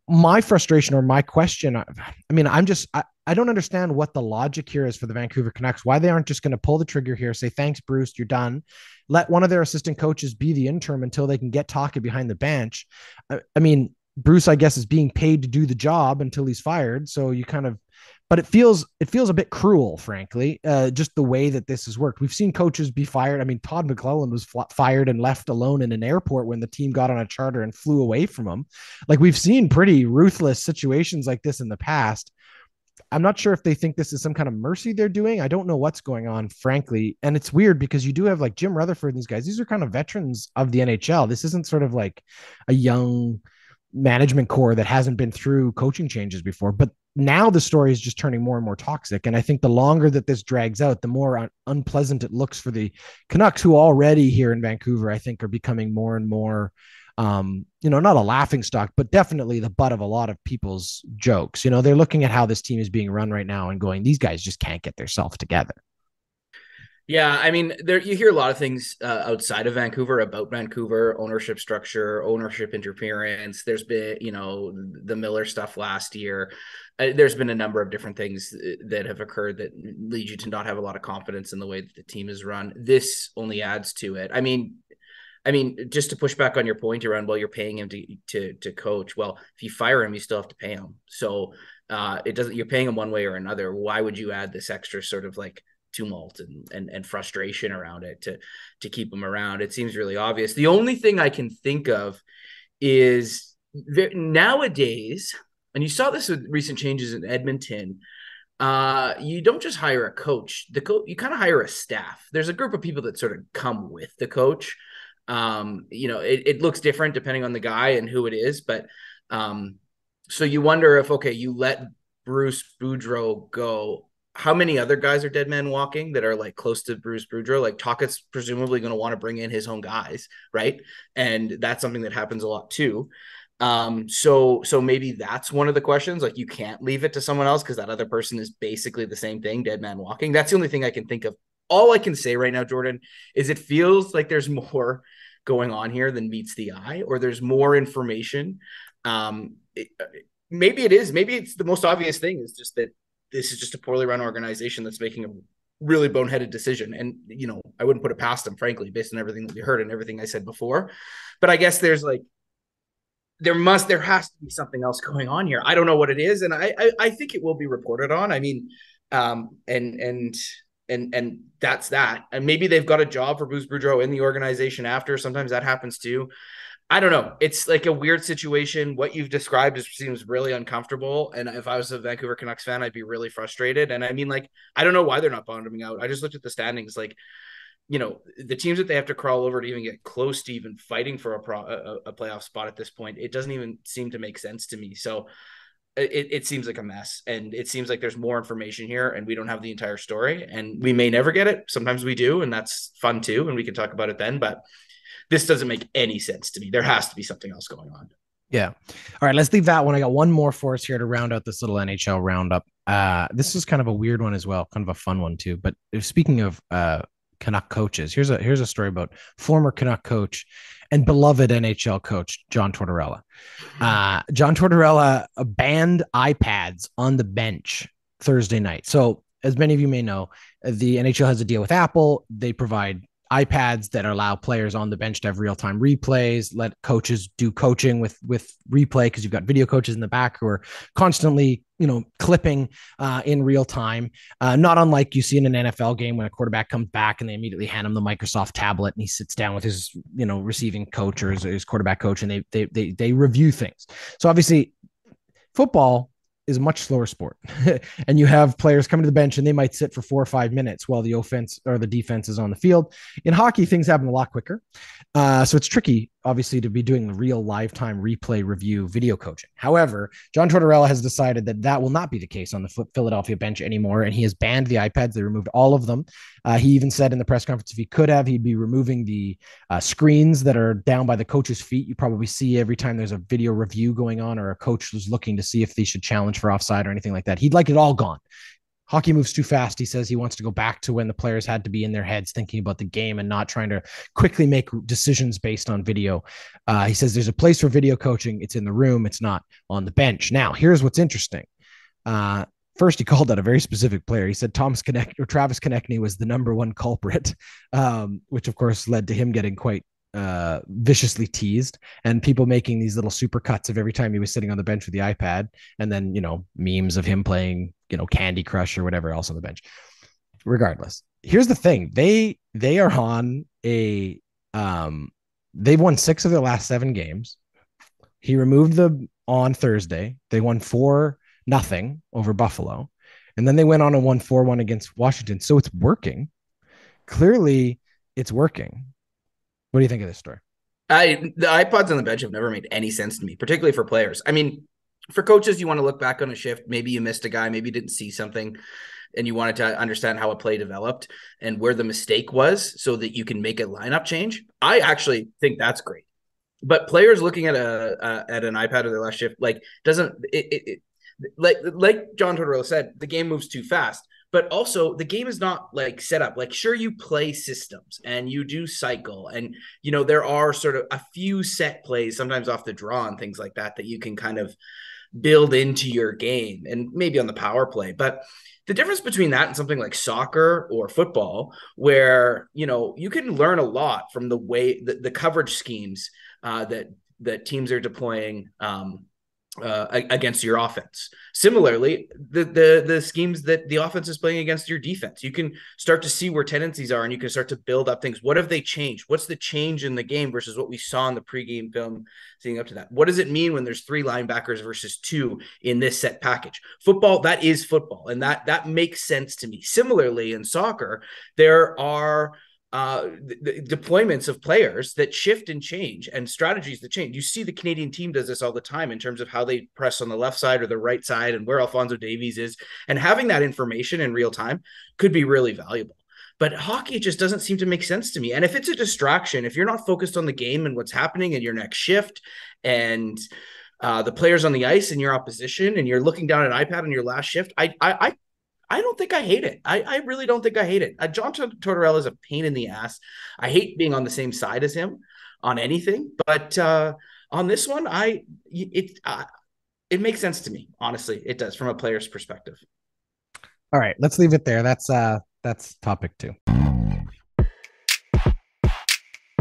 My frustration or my question i mean i'm just I, I don't understand what the logic here is for the vancouver canucks why they aren't just going to pull the trigger here say thanks bruce you're done let one of their assistant coaches be the interim until they can get Tocchet behind the bench I, I mean bruce i guess is being paid to do the job until he's fired so you kind of but it feels it feels a bit cruel, frankly, uh, just the way that this has worked. We've seen coaches be fired. I mean, Todd McLellan was fl- fired and left alone in an airport when the team got on a charter and flew away from him. Like we've seen pretty ruthless situations like this in the past. I'm not sure if they think this is some kind of mercy they're doing. I don't know what's going on, frankly. And it's weird because you do have like Jim Rutherford and these guys. These are kind of veterans of the NHL. This isn't sort of like a young management core that hasn't been through coaching changes before. But now the story is just turning more and more toxic. And I think the longer that this drags out, the more un- unpleasant it looks for the Canucks, who already here in Vancouver, I think, are becoming more and more, um, you know, not a laughing stock, but definitely the butt of a lot of people's jokes. You know, they're looking at how this team is being run right now and going, these guys just can't get their self together. Yeah, I mean, there you hear a lot of things uh, outside of Vancouver about Vancouver ownership structure, ownership interference. There's been, you know, the Miller stuff last year. Uh, there's been a number of different things uh, that have occurred that lead you to not have a lot of confidence in the way that the team is run. This only adds to it. I mean, I mean, just to push back on your point around, well, you're paying him to to to coach. Well, if you fire him, you still have to pay him. So uh, it doesn't. You're paying him one way or another. Why would you add this extra sort of like tumult and, and and frustration around it to to keep him around. It seems really obvious. The only thing I can think of is there, nowadays, and you saw this with recent changes in Edmonton. Uh, you don't just hire a coach. The coach you kind of hire a staff. There's a group of people that sort of come with the coach. Um, you know, it, it looks different depending on the guy and who it is, but um, so you wonder if okay, you let Bruce Boudreau go how many other guys are dead man walking that are like close to Bruce Boudreau? Like Tocchet's presumably going to want to bring in his own guys, right? And that's something that happens a lot too. Um, so so maybe that's one of the questions. Like you can't leave it to someone else because that other person is basically the same thing, dead man walking. That's the only thing I can think of. All I can say right now, Jordan, is it feels like there's more going on here than meets the eye, or there's more information. Um, it, maybe it is. Maybe it's the most obvious thing is just that this is just a poorly run organization that's making a really boneheaded decision. And, you know, I wouldn't put it past them, frankly, based on everything that we heard and everything I said before. But I guess there's like, there must, there has to be something else going on here. I don't know what it is. And I, I, I think it will be reported on. I mean, um, and, and, and, and that's that. And maybe they've got a job for Bruce Boudreau in the organization after. Sometimes that happens too. I don't know. It's like a weird situation. What you've described just seems really uncomfortable. And if I was a Vancouver Canucks fan, I'd be really frustrated. And I mean, like, I don't know why they're not bottoming out. I just looked at the standings. Like, you know, the teams that they have to crawl over to even get close to even fighting for a, pro, a, a playoff spot at this point, it doesn't even seem to make sense to me. So it, it seems like a mess. And it seems like there's more information here and we don't have the entire story. And we may never get it. Sometimes we do. And that's fun too. And we can talk about it then. But this doesn't make any sense to me. There has to be something else going on. Yeah. All right. Let's leave that one. I got one more for us here to round out this little NHL roundup. Uh, this is kind of a weird one as well, kind of a fun one too. But speaking of uh, Canuck coaches, here's a here's a story about former Canuck coach and beloved NHL coach John Tortorella. Uh, John Tortorella banned iPads on the bench Thursday night. So, as many of you may know, the NHL has a deal with Apple. They provide iPads that allow players on the bench to have real time replays, let coaches do coaching with with replay because you've got video coaches in the back who are constantly you know clipping uh, in real time. Uh, not unlike you see in an NFL game when a quarterback comes back and they immediately hand him the Microsoft tablet and he sits down with his you know receiving coach or his, his quarterback coach and they they they they review things. So obviously, football is a much slower sport. and you have players coming to the bench and they might sit for four or five minutes while the offense or the defense is on the field. In hockey, things happen a lot quicker. Uh, so it's tricky, obviously, to be doing the real lifetime replay review video coaching. However, John Tortorella has decided that that will not be the case on the Philadelphia bench anymore, and he has banned the iPads. They removed all of them. Uh, he even said in the press conference if he could have, he'd be removing the uh, screens that are down by the coach's feet. You probably see every time there's a video review going on or a coach was looking to see if they should challenge for offside or anything like that. He'd like it all gone hockey moves too fast. He says he wants to go back to when the players had to be in their heads thinking about the game and not trying to quickly make decisions based on video. Uh, he says there's a place for video coaching. It's in the room, it's not on the bench. Now, here's what's interesting. Uh, first, he called out a very specific player. He said Thomas Konecny or Travis Konecny was the number one culprit, um, which of course led to him getting quite uh, viciously teased and people making these little super cuts of every time he was sitting on the bench with the iPad and then, you know, memes of him playing, you know, Candy Crush or whatever else on the bench. Regardless, here's the thing. They they are on a um they've won 6 of their last 7 games. He removed them on Thursday. They won 4 nothing over Buffalo. And then they went on a 1 4 1 against Washington. So it's working. Clearly, it's working. What do you think of this story? I the iPods on the bench have never made any sense to me, particularly for players. I mean, for coaches, you want to look back on a shift. Maybe you missed a guy, maybe you didn't see something, and you wanted to understand how a play developed and where the mistake was, so that you can make a lineup change. I actually think that's great. But players looking at a uh, at an iPad or their last shift, like doesn't it, it, it like like John Tortorella said, the game moves too fast but also the game is not like set up. Like sure you play systems and you do cycle and you know there are sort of a few set plays sometimes off the draw and things like that that you can kind of build into your game and maybe on the power play. But the difference between that and something like soccer or football where you know you can learn a lot from the way the, the coverage schemes uh, that that teams are deploying um, uh, against your offense. Similarly, the, the the schemes that the offense is playing against your defense, you can start to see where tendencies are, and you can start to build up things. What have they changed? What's the change in the game versus what we saw in the pregame film, seeing up to that? What does it mean when there's three linebackers versus two in this set package? Football, that is football, and that that makes sense to me. Similarly, in soccer, there are uh, the, deployments of players that shift and change and strategies that change. You see, the Canadian team does this all the time in terms of how they press on the left side or the right side and where Alfonso Davies is. And having that information in real time could be really valuable. But hockey just doesn't seem to make sense to me. And if it's a distraction, if you're not focused on the game and what's happening in your next shift and uh, the players on the ice and your opposition and you're looking down at iPad on your last shift, I, I, I I don't think I hate it. I, I really don't think I hate it. Uh, John Tortorella is a pain in the ass. I hate being on the same side as him on anything, but uh, on this one, I it uh, it makes sense to me. Honestly, it does from a player's perspective. All right, let's leave it there. That's uh that's topic two.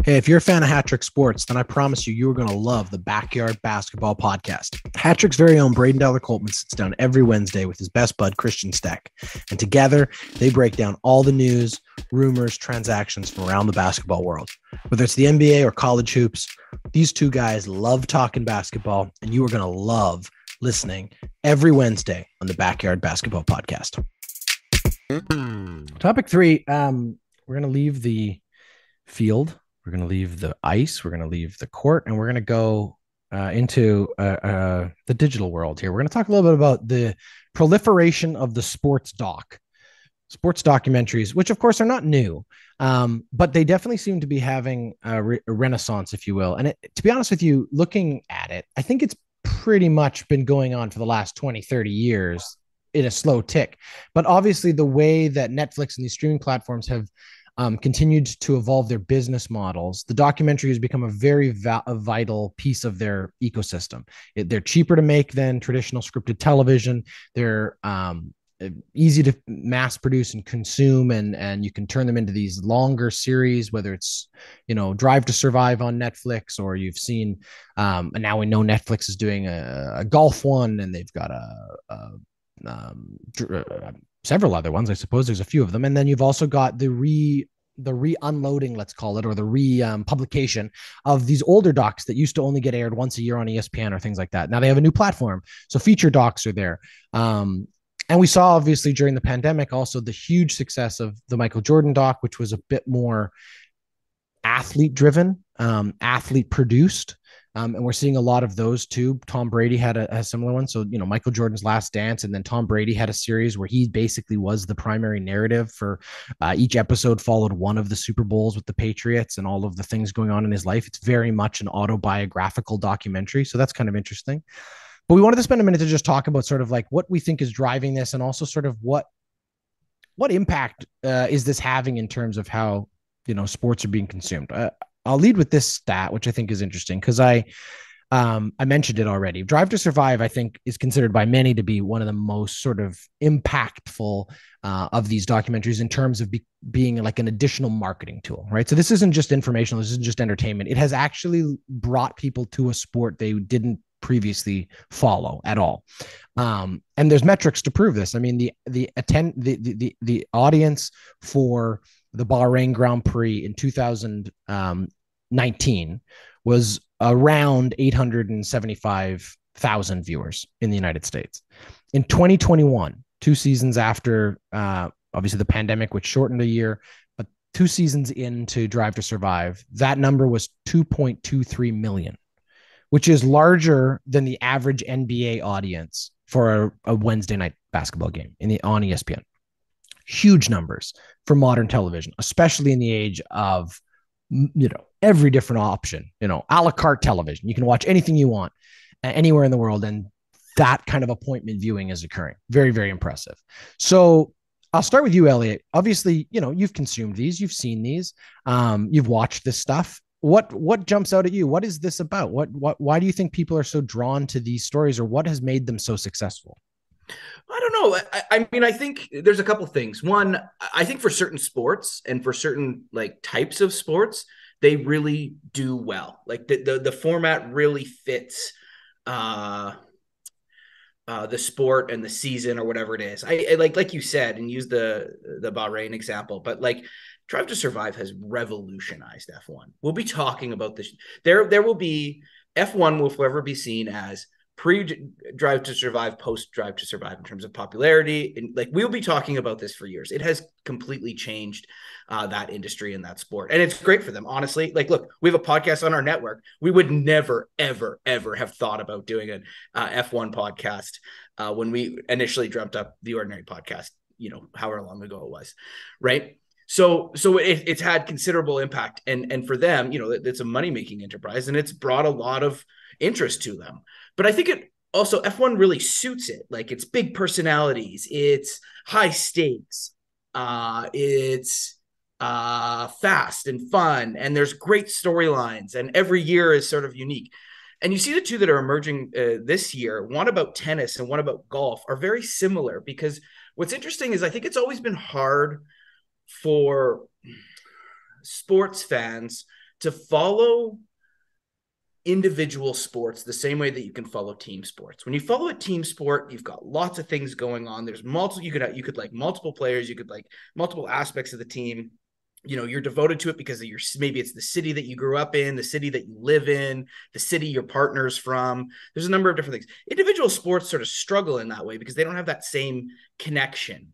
Hey, if you're a fan of Hattrick Sports, then I promise you, you're going to love the Backyard Basketball Podcast. Hattrick's very own Braden Dowler Coltman sits down every Wednesday with his best bud, Christian Steck. And together, they break down all the news, rumors, transactions from around the basketball world. Whether it's the NBA or college hoops, these two guys love talking basketball, and you are going to love listening every Wednesday on the Backyard Basketball Podcast. Topic three um, we're going to leave the field we're going to leave the ice. We're going to leave the court, and we're going to go uh, into uh, uh, the digital world here. We're going to talk a little bit about the proliferation of the sports doc, sports documentaries, which of course are not new, um, but they definitely seem to be having a, re- a renaissance, if you will. And it, to be honest with you, looking at it, I think it's pretty much been going on for the last 20, 30 years in a slow tick. But obviously, the way that Netflix and these streaming platforms have um, continued to evolve their business models, the documentary has become a very va- a vital piece of their ecosystem. It, they're cheaper to make than traditional scripted television. They're um, easy to mass produce and consume, and and you can turn them into these longer series, whether it's you know Drive to Survive on Netflix, or you've seen, um, and now we know Netflix is doing a, a golf one, and they've got a, a um, uh, several other ones. I suppose there's a few of them, and then you've also got the re the re-unloading, let's call it, or the re-publication um, of these older docs that used to only get aired once a year on ESPN or things like that. Now they have a new platform, so feature docs are there. Um, and we saw obviously during the pandemic also the huge success of the Michael Jordan doc, which was a bit more athlete driven, um, athlete produced. Um, and we're seeing a lot of those too. Tom Brady had a, a, similar one. So, you know, Michael Jordan's last dance, and then Tom Brady had a series where he basically was the primary narrative for uh, each episode, followed one of the Super Bowls with the Patriots and all of the things going on in his life. It's very much an autobiographical documentary. So that's kind of interesting. But we wanted to spend a minute to just talk about sort of like what we think is driving this and also sort of what what impact uh, is this having in terms of how you know sports are being consumed uh, I'll lead with this stat, which I think is interesting because I um, I mentioned it already. Drive to Survive, I think, is considered by many to be one of the most sort of impactful uh, of these documentaries in terms of be- being like an additional marketing tool, right? So this isn't just informational, this isn't just entertainment. It has actually brought people to a sport they didn't previously follow at all. Um, and there's metrics to prove this. I mean, the the attend the the the, the audience for the Bahrain Grand Prix in 2019 was around 875,000 viewers in the United States. In 2021, two seasons after uh, obviously the pandemic, which shortened a year, but two seasons into Drive to Survive, that number was 2.23 million, which is larger than the average NBA audience for a, a Wednesday night basketball game in the on ESPN huge numbers for modern television, especially in the age of you know every different option. You know, a la carte television. You can watch anything you want anywhere in the world, and that kind of appointment viewing is occurring. Very, very impressive. So I'll start with you, Elliot. Obviously, you know you've consumed these, you've seen these, um, you've watched this stuff. What what jumps out at you? What is this about? What what? Why do you think people are so drawn to these stories, or what has made them so successful? I don't know. I, I, mean, I think there's a couple things. One, I think for certain sports and for certain like types of sports, they really do well. Like the the, the format really fits uh uh, the sport and the season or whatever it is. I, I, like like you said and use the the Bahrain example, but like Drive to Survive has revolutionized F1. We'll be talking about this. There there will be F1 will forever be seen as pre Drive to Survive, post Drive to Survive in terms of popularity. And like we'll be talking about this for years. It has completely changed uh, that industry and that sport, and it's great for them. Honestly, like look, we have a podcast on our network. We would never, ever, ever have thought about doing an uh, F1 podcast uh, when we initially dreamt up the Ordinary podcast. You know, however long ago it was, right? So, so it, it's had considerable impact, and and for them, you know, it's a money making enterprise, and it's brought a lot of interest to them. But I think it also F1 really suits it. Like it's big personalities, it's high stakes, uh, it's uh, fast and fun, and there's great storylines, and every year is sort of unique. And you see the two that are emerging uh, this year, one about tennis and one about golf, are very similar because what's interesting is I think it's always been hard for sports fans to follow individual sports the same way that you can follow team sports. When you follow a team sport, you've got lots of things going on. There's multiple you could you could like multiple players, you could like multiple aspects of the team. You know, you're devoted to it because of your maybe it's the city that you grew up in, the city that you live in, the city your partner's from. There's a number of different things. Individual sports sort of struggle in that way because they don't have that same connection.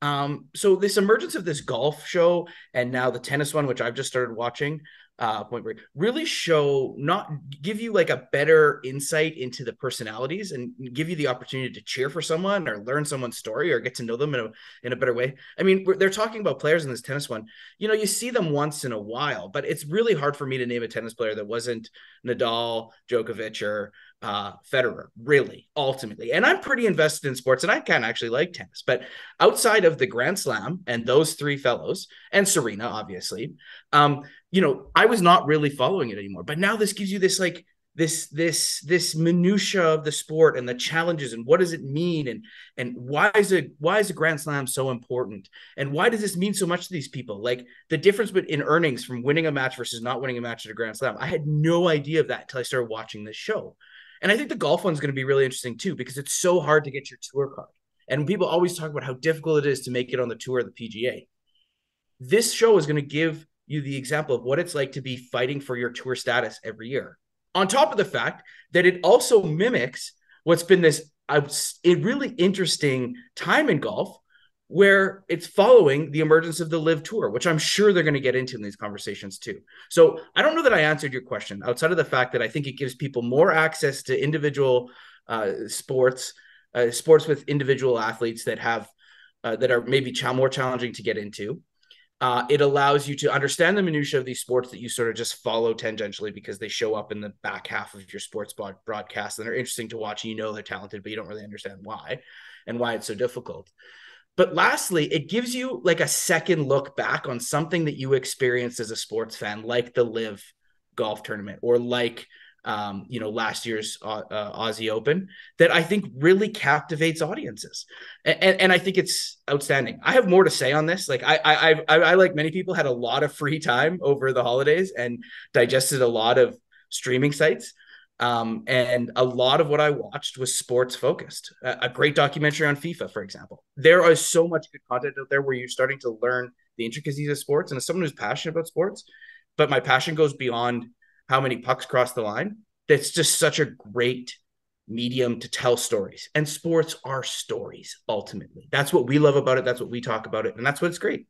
Um, so this emergence of this golf show and now the tennis one, which I've just started watching, uh, Point Break really show not give you like a better insight into the personalities and give you the opportunity to cheer for someone or learn someone's story or get to know them in a in a better way. I mean, they're talking about players in this tennis one. You know, you see them once in a while, but it's really hard for me to name a tennis player that wasn't Nadal, Djokovic, or uh, Federer, really, ultimately. And I'm pretty invested in sports and I kind of actually like tennis. But outside of the Grand Slam and those three fellows, and Serena, obviously, um, you know, I was not really following it anymore. But now this gives you this like this this this minutia of the sport and the challenges and what does it mean and and why is it why is a grand slam so important and why does this mean so much to these people like the difference in earnings from winning a match versus not winning a match at a grand slam i had no idea of that until i started watching this show and I think the golf one's going to be really interesting too because it's so hard to get your tour card. And people always talk about how difficult it is to make it on the tour of the PGA. This show is going to give you the example of what it's like to be fighting for your tour status every year. On top of the fact that it also mimics what's been this a really interesting time in golf where it's following the emergence of the LIV tour which i'm sure they're going to get into in these conversations too. So i don't know that i answered your question outside of the fact that i think it gives people more access to individual uh, sports uh, sports with individual athletes that have uh, that are maybe ch- more challenging to get into. Uh, it allows you to understand the minutia of these sports that you sort of just follow tangentially because they show up in the back half of your sports broadcast and they're interesting to watch and you know they're talented but you don't really understand why and why it's so difficult but lastly, it gives you like a second look back on something that you experienced as a sports fan, like the LIV golf tournament or like um, you know last year's uh, uh, Aussie Open that I think really captivates audiences, and, and, and I think it's outstanding. I have more to say on this. Like I, I, I, I, like many people, had a lot of free time over the holidays and digested a lot of streaming sites. Um, and a lot of what I watched was sports focused. A, a, great documentary on FIFA, for example. There is so much good content out there where you're starting to learn the intricacies of sports. And as someone who's passionate about sports, but my passion goes beyond how many pucks cross the line. That's just such a great medium to tell stories. And sports are stories ultimately. That's what we love about it. That's what we talk about it. And that's what's great.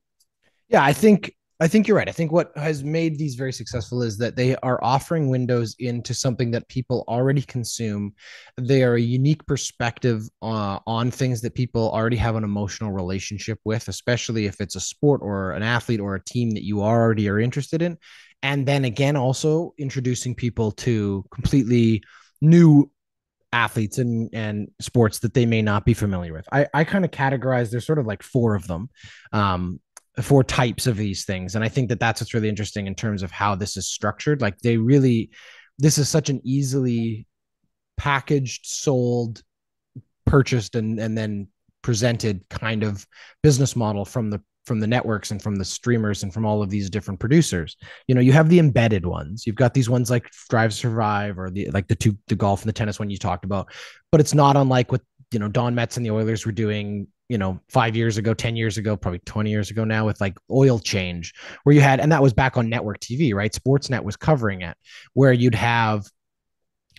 Yeah, I think I think you're right. I think what has made these very successful is that they are offering windows into something that people already consume. They are a unique perspective uh, on things that people already have an emotional relationship with, especially if it's a sport or an athlete or a team that you already are interested in. And then again, also introducing people to completely new athletes and and sports that they may not be familiar with. I I kind of categorize there's sort of like four of them. Um, four types of these things and i think that that's what's really interesting in terms of how this is structured like they really this is such an easily packaged sold purchased and and then presented kind of business model from the from the networks and from the streamers and from all of these different producers. You know, you have the embedded ones. You've got these ones like Drive Survive or the like the two the golf and the tennis one you talked about. But it's not unlike what you know Don Metz and the Oilers were doing you know five years ago 10 years ago probably 20 years ago now with like oil change where you had and that was back on network tv right? Sportsnet was covering it where you'd have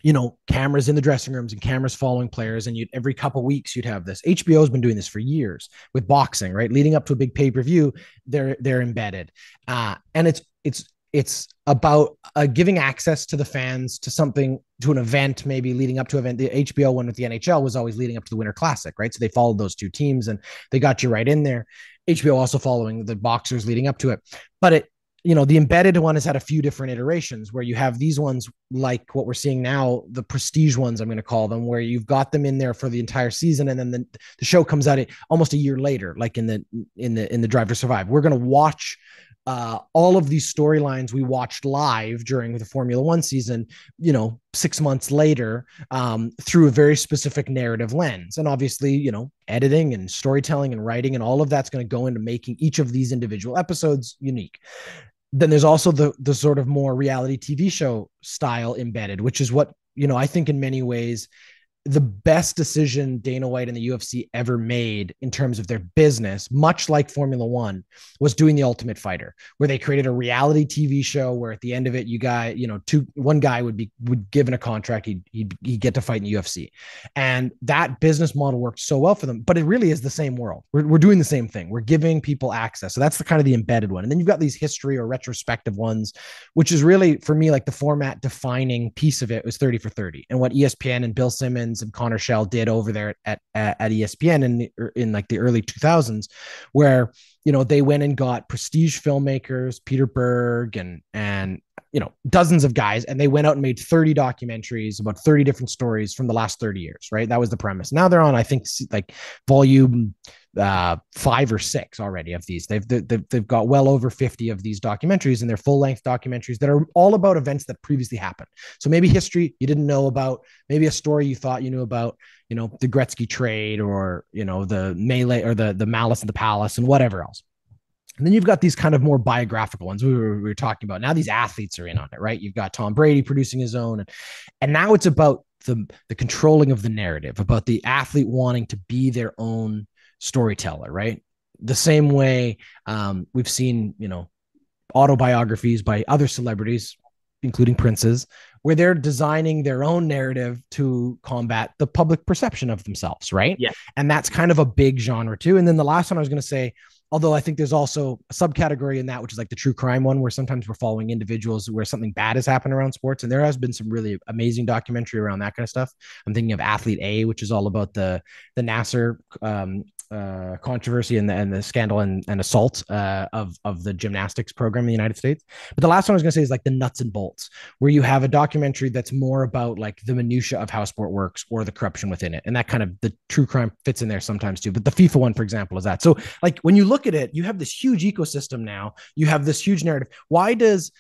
you know cameras in the dressing rooms and cameras following players and you'd every couple weeks you'd have this. Hbo's been doing this for years with boxing right? Leading up to a big pay-per-view they're they're embedded. Uh and it's it's it's about uh, giving access to the fans to something to an event maybe leading up to event the hbo one with the nhl was always leading up to the winter classic right? So they followed those two teams and they got you right in there. Hbo also following the boxers leading up to it. But it you know the embedded one has had a few different iterations where you have these ones like what we're seeing now the prestige ones i'm going to call them where you've got them in there for the entire season and then the, the show comes out almost a year later like in the in the in the drive to survive. We're going to watch uh, all of these storylines we watched live during the Formula One season, you know, six months later, um, through a very specific narrative lens. And obviously, you know, editing and storytelling and writing and all of that's going to go into making each of these individual episodes unique. Then there's also the the sort of more reality TV show style embedded, which is what you know I think in many ways the best decision Dana White and the UFC ever made in terms of their business, much like Formula One, was doing the Ultimate Fighter, where they created a reality TV show where at the end of it, you guy, you know, two one guy would be would given a contract, he'd, he'd, he'd get to fight in the UFC, and that business model worked so well for them. But it really is the same world. We're, we're doing the same thing. We're giving people access. So that's the kind of the embedded one, and then you've got these history or retrospective ones, which is really for me like the format defining piece of it was thirty for thirty, and what ESPN and Bill Simmons and Connor Schell did over there at at, at ESPN in the, er, in like the early 2000s, where you know they went and got prestige filmmakers, Peter Berg and and you know dozens of guys, and they went out and made 30 documentaries about 30 different stories from the last 30 years. Right, that was the premise. Now they're on, I think, like volume uh, five or six already of these. They've, they've they've got well over fifty of these documentaries, and they're full length documentaries that are all about events that previously happened. So maybe history you didn't know about, maybe a story you thought you knew about, you know, the Gretzky trade or you know the melee or the the malice in the palace and whatever else. And then you've got these kind of more biographical ones we were, we were talking about. Now these athletes are in on it, right? You've got Tom Brady producing his own, and and now it's about the the controlling of the narrative, about the athlete wanting to be their own storyteller, right? The same way um, we've seen, you know, autobiographies by other celebrities, including princes, where they're designing their own narrative to combat the public perception of themselves, right? Yeah. And that's kind of a big genre too. And then the last one I was going to say, although I think there's also a subcategory in that, which is like the true crime one, where sometimes we're following individuals where something bad has happened around sports. And there has been some really amazing documentary around that kind of stuff. I'm thinking of Athlete A, which is all about the the Nassar um, uh, controversy and the, and the scandal and, and assault uh, of of the gymnastics program in the United States. But the last one I was going to say is like the nuts and bolts, where you have a documentary that's more about like the minutia of how sport works or the corruption within it, and that kind of the true crime fits in there sometimes too. But the FIFA one, for example, is that. So like when you look at it, you have this huge ecosystem now. You have this huge narrative. Why does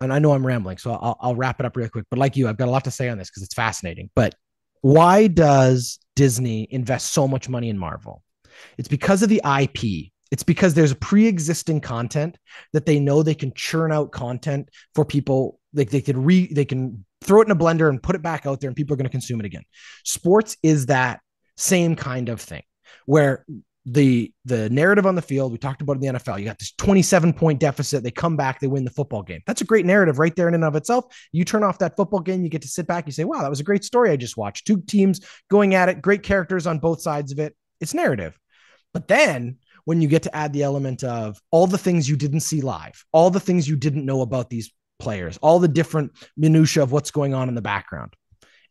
and I know I'm rambling, so I'll, I'll wrap it up real quick. But like you, I've got a lot to say on this because it's fascinating. But why does Disney invest so much money in Marvel? It's because of the IP. It's because there's pre-existing content that they know they can churn out content for people. Like they can re they can throw it in a blender and put it back out there, and people are going to consume it again. Sports is that same kind of thing where the the narrative on the field we talked about in the NFL you got this 27 point deficit they come back they win the football game that's a great narrative right there in and of itself you turn off that football game you get to sit back you say wow that was a great story I just watched two teams going at it great characters on both sides of it it's narrative but then when you get to add the element of all the things you didn't see live, all the things you didn't know about these players, all the different minutia of what's going on in the background,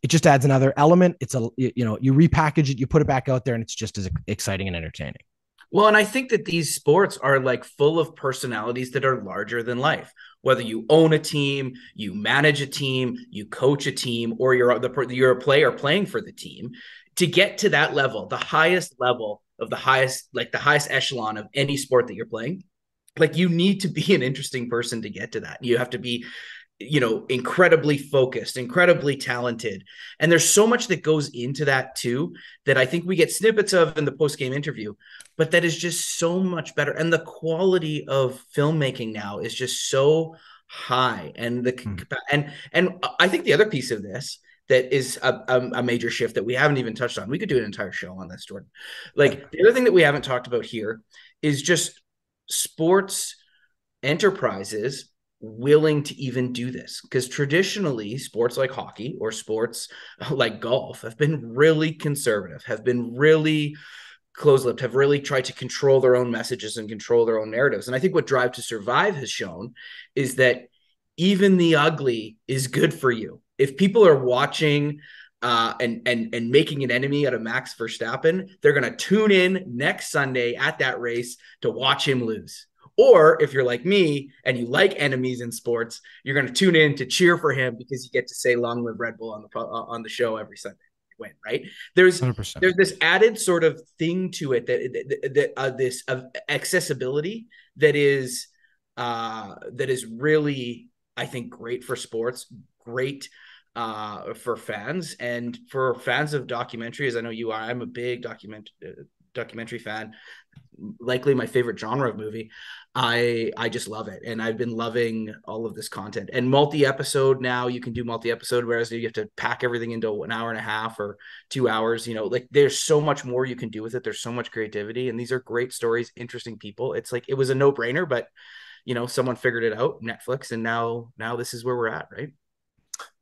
it just adds another element. It's a you know you repackage it, you put it back out there, and it's just as exciting and entertaining. Well, and I think that these sports are like full of personalities that are larger than life. Whether you own a team, you manage a team, you coach a team, or you're the you're a player playing for the team, to get to that level, the highest level of the highest, like the highest echelon of any sport that you're playing, like you need to be an interesting person to get to that. You have to be, you know, incredibly focused, incredibly talented. And there's so much that goes into that too that I think we get snippets of in the post game interview, but that is just so much better. And the quality of filmmaking now is just so high. And the, mm. and, and I think the other piece of this that is a, a, major shift that we haven't even touched on. We could do an entire show on this, Jordan. Like the other thing that we haven't talked about here is just sports enterprises willing to even do this because traditionally sports like hockey or sports like golf have been really conservative have been really close-lipped have really tried to control their own messages and control their own narratives and i think what drive to survive has shown is that even the ugly is good for you if people are watching uh, and and and making an enemy out of Max Verstappen, they're going to tune in next Sunday at that race to watch him lose. Or if you're like me and you like enemies in sports, you're going to tune in to cheer for him because you get to say "Long live Red Bull" on the uh, on the show every Sunday. Win, right? There's 100%. there's this added sort of thing to it that that, that uh, this uh, accessibility that is uh, that is really I think great for sports, great uh, for fans and for fans of documentaries. I know you are. I'm a big document uh, documentary fan. Likely my favorite genre of movie. I I just love it, and I've been loving all of this content. And multi episode now, you can do multi episode, whereas you have to pack everything into an hour and a half or two hours. You know, like there's so much more you can do with it. There's so much creativity, and these are great stories, interesting people. It's like it was a no brainer, but you know, someone figured it out, Netflix, and now now this is where we're at, right?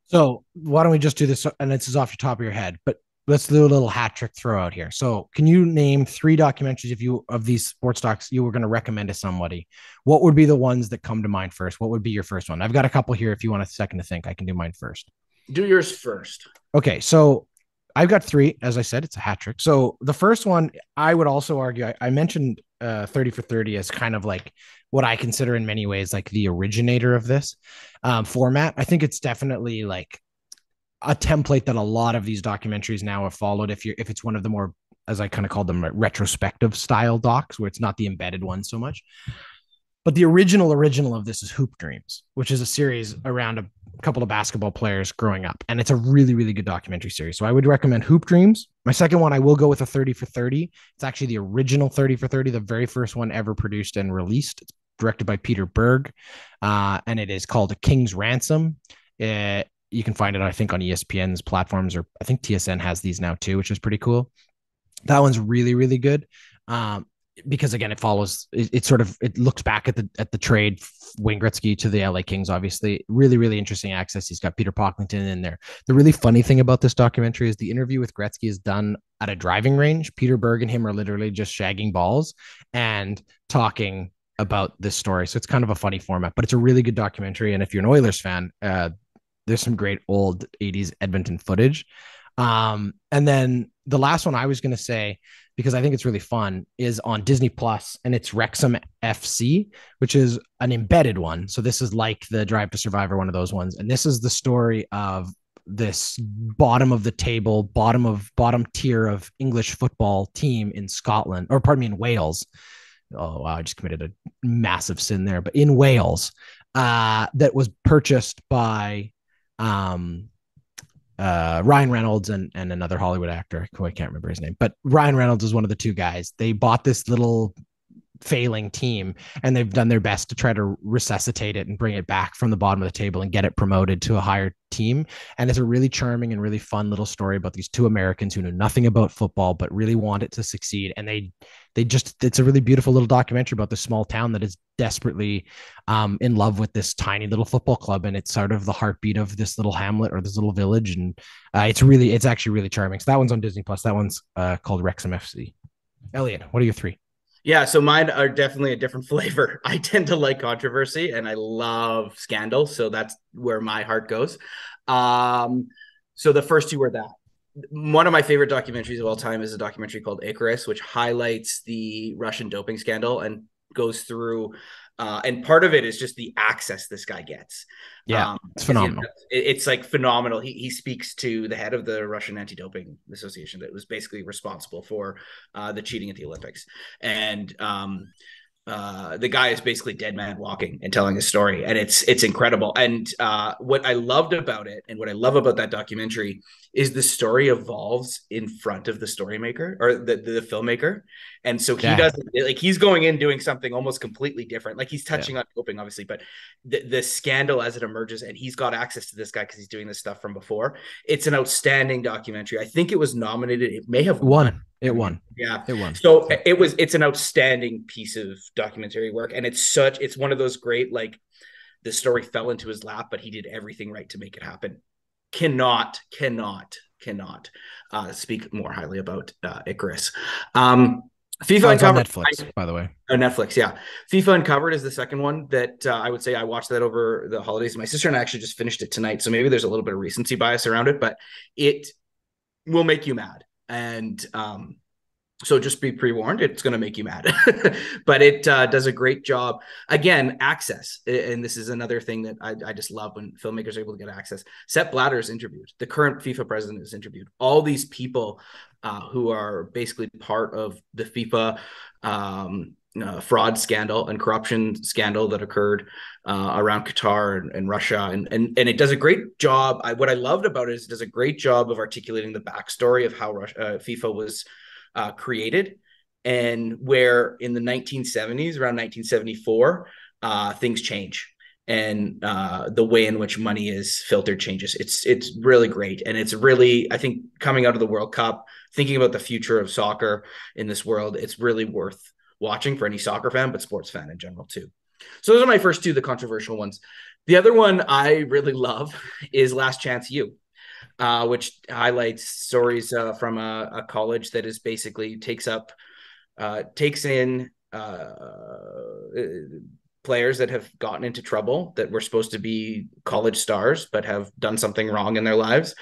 So why don't we just do this? And this is off the top of your head, but let's do a little hat trick throw out here. So can you name three documentaries if you of these sports docs you were going to recommend to somebody? What would be the ones that come to mind first? What would be your first one? I've got a couple here. If you want a second to think, I can do mine first. Do yours first. Okay. So I've got three. As I said, it's a hat trick. So the first one, I would also argue, I, I mentioned uh, 30 for 30 as kind of like what I consider in many ways like the originator of this um, format. I think it's definitely like a template that a lot of these documentaries now have followed. If you're if it's one of the more as I kind of call them retrospective style docs, where it's not the embedded one so much. But the original original of this is Hoop Dreams, which is a series around a couple of basketball players growing up. And it's a really, really good documentary series. So I would recommend Hoop Dreams. My second one, I will go with a 30 for 30. It's actually the original 30 for 30, the very first one ever produced and released. It's directed by Peter Berg, uh, and it is called A King's Ransom. It, you can find it, I think, on ESPN's platforms, or I think TSN has these now too, which is pretty cool. That one's really, really good. Um, because again, it follows. It, it, sort of it looks back at the at the trade Wayne Gretzky to the LA Kings. Obviously, really really interesting access. He's got Peter Pocklington in there. The really funny thing about this documentary is the interview with Gretzky is done at a driving range. Peter Berg and him are literally just shagging balls and talking about this story. So it's kind of a funny format, but it's a really good documentary. And if you're an Oilers fan, uh, there's some great old 80s Edmonton footage. Um, and then the last one I was going to say, because I think it's really fun, is on Disney Plus, and it's Wrexham FC, which is an embedded one. So this is like the Drive to Survive or one of those ones. And this is the story of this bottom of the table, bottom of bottom tier of English football team in Scotland, or pardon me, in Wales oh wow, I just committed a massive sin there, but in Wales, uh, that was purchased by um, uh, Ryan Reynolds and and another Hollywood actor. who I can't remember his name, but Ryan Reynolds is one of the two guys. They bought this little failing team and they've done their best to try to resuscitate it and bring it back from the bottom of the table and get it promoted to a higher team and it's a really charming and really fun little story about these two Americans who know nothing about football but really want it to succeed and they they just it's a really beautiful little documentary about this small town that is desperately um, in love with this tiny little football club and it's sort of the heartbeat of this little hamlet or this little village and uh, it's really it's actually really charming so that one's on Disney Plus that one's uh, called Wrexham FC Elliot what are your three yeah, so mine are definitely a different flavor. I tend to like controversy and I love scandal, so that's where my heart goes. Um, so the first two were that. One of my favorite documentaries of all time is a documentary called Icarus, which highlights the Russian doping scandal and goes through uh, and part of it is just the access this guy gets. Yeah, um, it's phenomenal. It, it's like phenomenal. He, he speaks to the head of the Russian Anti-Doping Association that was basically responsible for uh, the cheating at the Olympics, and um, uh, the guy is basically dead man walking and telling his story, and it's it's incredible. And uh, what I loved about it, and what I love about that documentary, is the story evolves in front of the story maker or the, the, filmmaker. And so he yeah. doesn't like he's going in doing something almost completely different. Like he's touching yeah. on coping, obviously, but the, the scandal as it emerges, and he's got access to this guy because he's doing this stuff from before. It's an outstanding documentary. I think it was nominated. It may have won. won. It won. Yeah, it won. So it was. It's an outstanding piece of documentary work, and it's such. It's one of those great like the story fell into his lap, but he did everything right to make it happen. Cannot, cannot, cannot uh, speak more highly about uh, Icarus. Um, FIFA oh, Uncovered, Netflix, I, by the way. Oh, Netflix, yeah. FIFA Uncovered is the second one that uh, I would say I watched that over the holidays. My sister and I actually just finished it tonight, so maybe there's a little bit of recency bias around it, but it will make you mad. And um, so just be pre-warned it's going to make you mad. But it uh, does a great job. Again access and this is another thing that I, I, just love when filmmakers are able to get access. Sepp Blatter is interviewed. The current fifa president is interviewed. All these people uh, who are basically part of the fifa um, uh, fraud scandal and corruption scandal that occurred uh, around Qatar and, and, Russia, and, and and it does a great job. I, what I loved about it is it does a great job of articulating the backstory of how Russia, uh, FIFA was uh, created, and where in the 1970s, around 1974, uh, things change and uh, the way in which money is filtered changes. It's it's really great, and it's really I think coming out of the World Cup, thinking about the future of soccer in this world, it's really worth watching for any soccer fan, but sports fan in general too. So those are my first two, the controversial ones. The other one I really love is Last Chance U uh, which highlights stories uh, from a, a, college that is basically takes up uh, takes in uh, players that have gotten into trouble that were supposed to be college stars but have done something wrong in their lives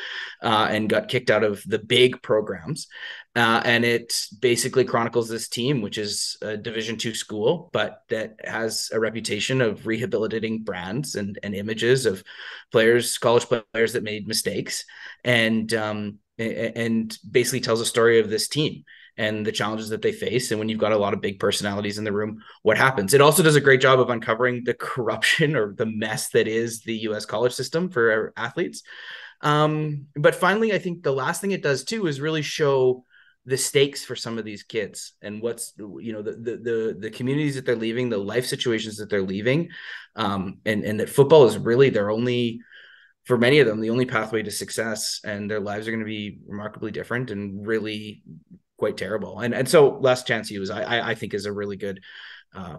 uh, and got kicked out of the big programs. Uh, and it basically chronicles this team which is a division two school but that has a reputation of rehabilitating brands and, and images of players college players that made mistakes. And um, and basically tells a story of this team and the challenges that they face. And when you've got a lot of big personalities in the room, what happens? It also does a great job of uncovering the corruption or the mess that is the US college system for athletes. Um, but finally, I think the last thing it does too is really show the stakes for some of these kids and what's you know the the the, the communities that they're leaving, the life situations that they're leaving, um, and and that football is really their only for many of them the only pathway to success and their lives are going to be remarkably different and really quite terrible. And and so Last Chance U is I I think is a really good uh,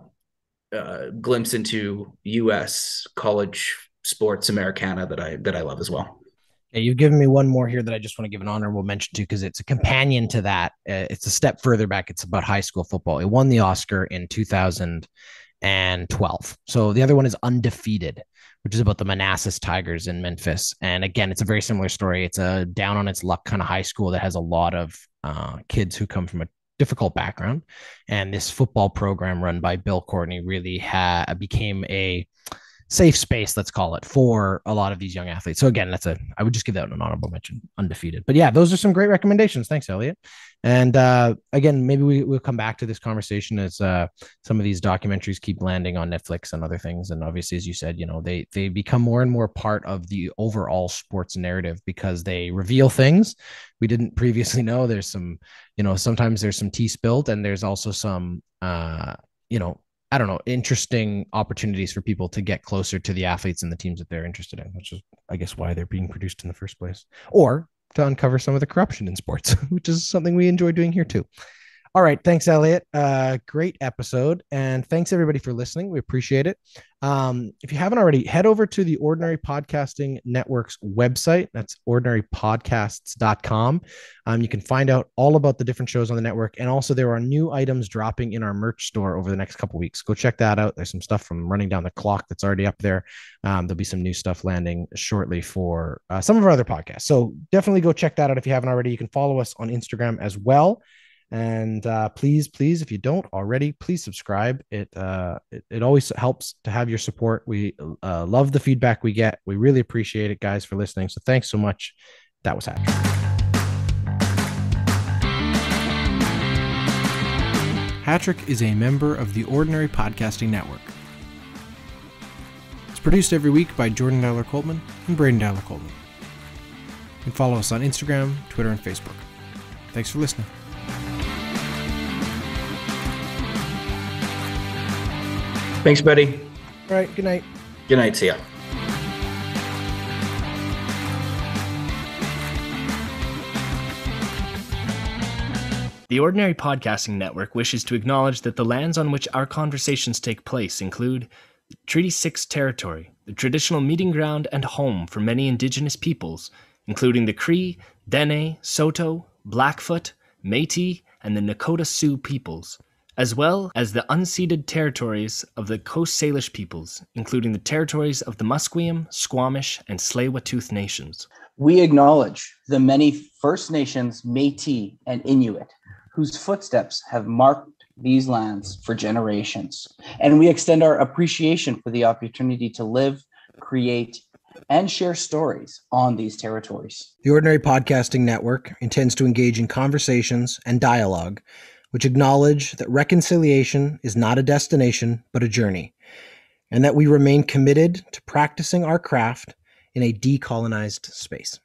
uh, glimpse into U.S. college sports Americana that I that I love as well. Yeah, you've given me one more here that I just want to give an honorable mention to because it's a companion to that. Uh, it's a step further back. It's about high school football. It won the Oscar in 2012. So the other one is Undefeated, which is about the Manassas Tigers in Memphis. And again, it's a very similar story. It's a down on its luck kind of high school that has a lot of uh, kids who come from a difficult background. And this football program run by Bill Courtney really ha- became a safe space, let's call it, for a lot of these young athletes. So again, that's a I would just give that an honorable mention, undefeated. But yeah, those are some great recommendations. Thanks, Elliot. And uh, again, maybe we, will come back to this conversation as uh, some of these documentaries keep landing on Netflix and other things. And obviously, as you said, you know, they they become more and more part of the overall sports narrative because they reveal things we didn't previously know. There's some, you know, sometimes there's some tea spilled, and there's also some, uh, you know, I don't know, interesting opportunities for people to get closer to the athletes and the teams that they're interested in, which is, I guess, why they're being produced in the first place, or to uncover some of the corruption in sports, which is something we enjoy doing here too. All right. Thanks, Elliot. Uh, great episode. And thanks everybody for listening. We appreciate it. Um, if you haven't already, head over to the Ordinary Podcasting Network's website. That's ordinarypodcasts.com. Um, you can find out all about the different shows on the network. And also, there are new items dropping in our merch store over the next couple weeks. Go check that out. There's some stuff from running down the clock that's already up there. Um, there'll be some new stuff landing shortly for uh, some of our other podcasts. So definitely go check that out if you haven't already. You can follow us on Instagram as well and uh, please please if you don't already please subscribe it, uh, it, it always helps to have your support we uh, love the feedback we get we really appreciate it guys for listening so thanks so much that was Hatrick Hatrick is a member of the Ordinary Podcasting Network. It's produced every week by Jordan Dowler Coltman and Braden Dowler Coltman. can follow us on Instagram, Twitter, and Facebook. Thanks for listening. Thanks, buddy. All right. Good night. Good night. See ya. The Ordinary Podcasting Network wishes to acknowledge that the lands on which our conversations take place include Treaty 6 territory, the traditional meeting ground and home for many indigenous peoples, including the Cree, Dene, Saulteaux, Blackfoot, Metis, and the Nakota Sioux peoples, as well as the unceded territories of the Coast Salish peoples, including the territories of the Musqueam, Squamish, and Tsleil-Waututh nations. We acknowledge the many First Nations, Metis, and Inuit whose footsteps have marked these lands for generations. And we extend our appreciation for the opportunity to live, create, and share stories on these territories. The Ordinary Podcasting Network intends to engage in conversations and dialogue which acknowledge that reconciliation is not a destination, but a journey, and that we remain committed to practicing our craft in a decolonized space.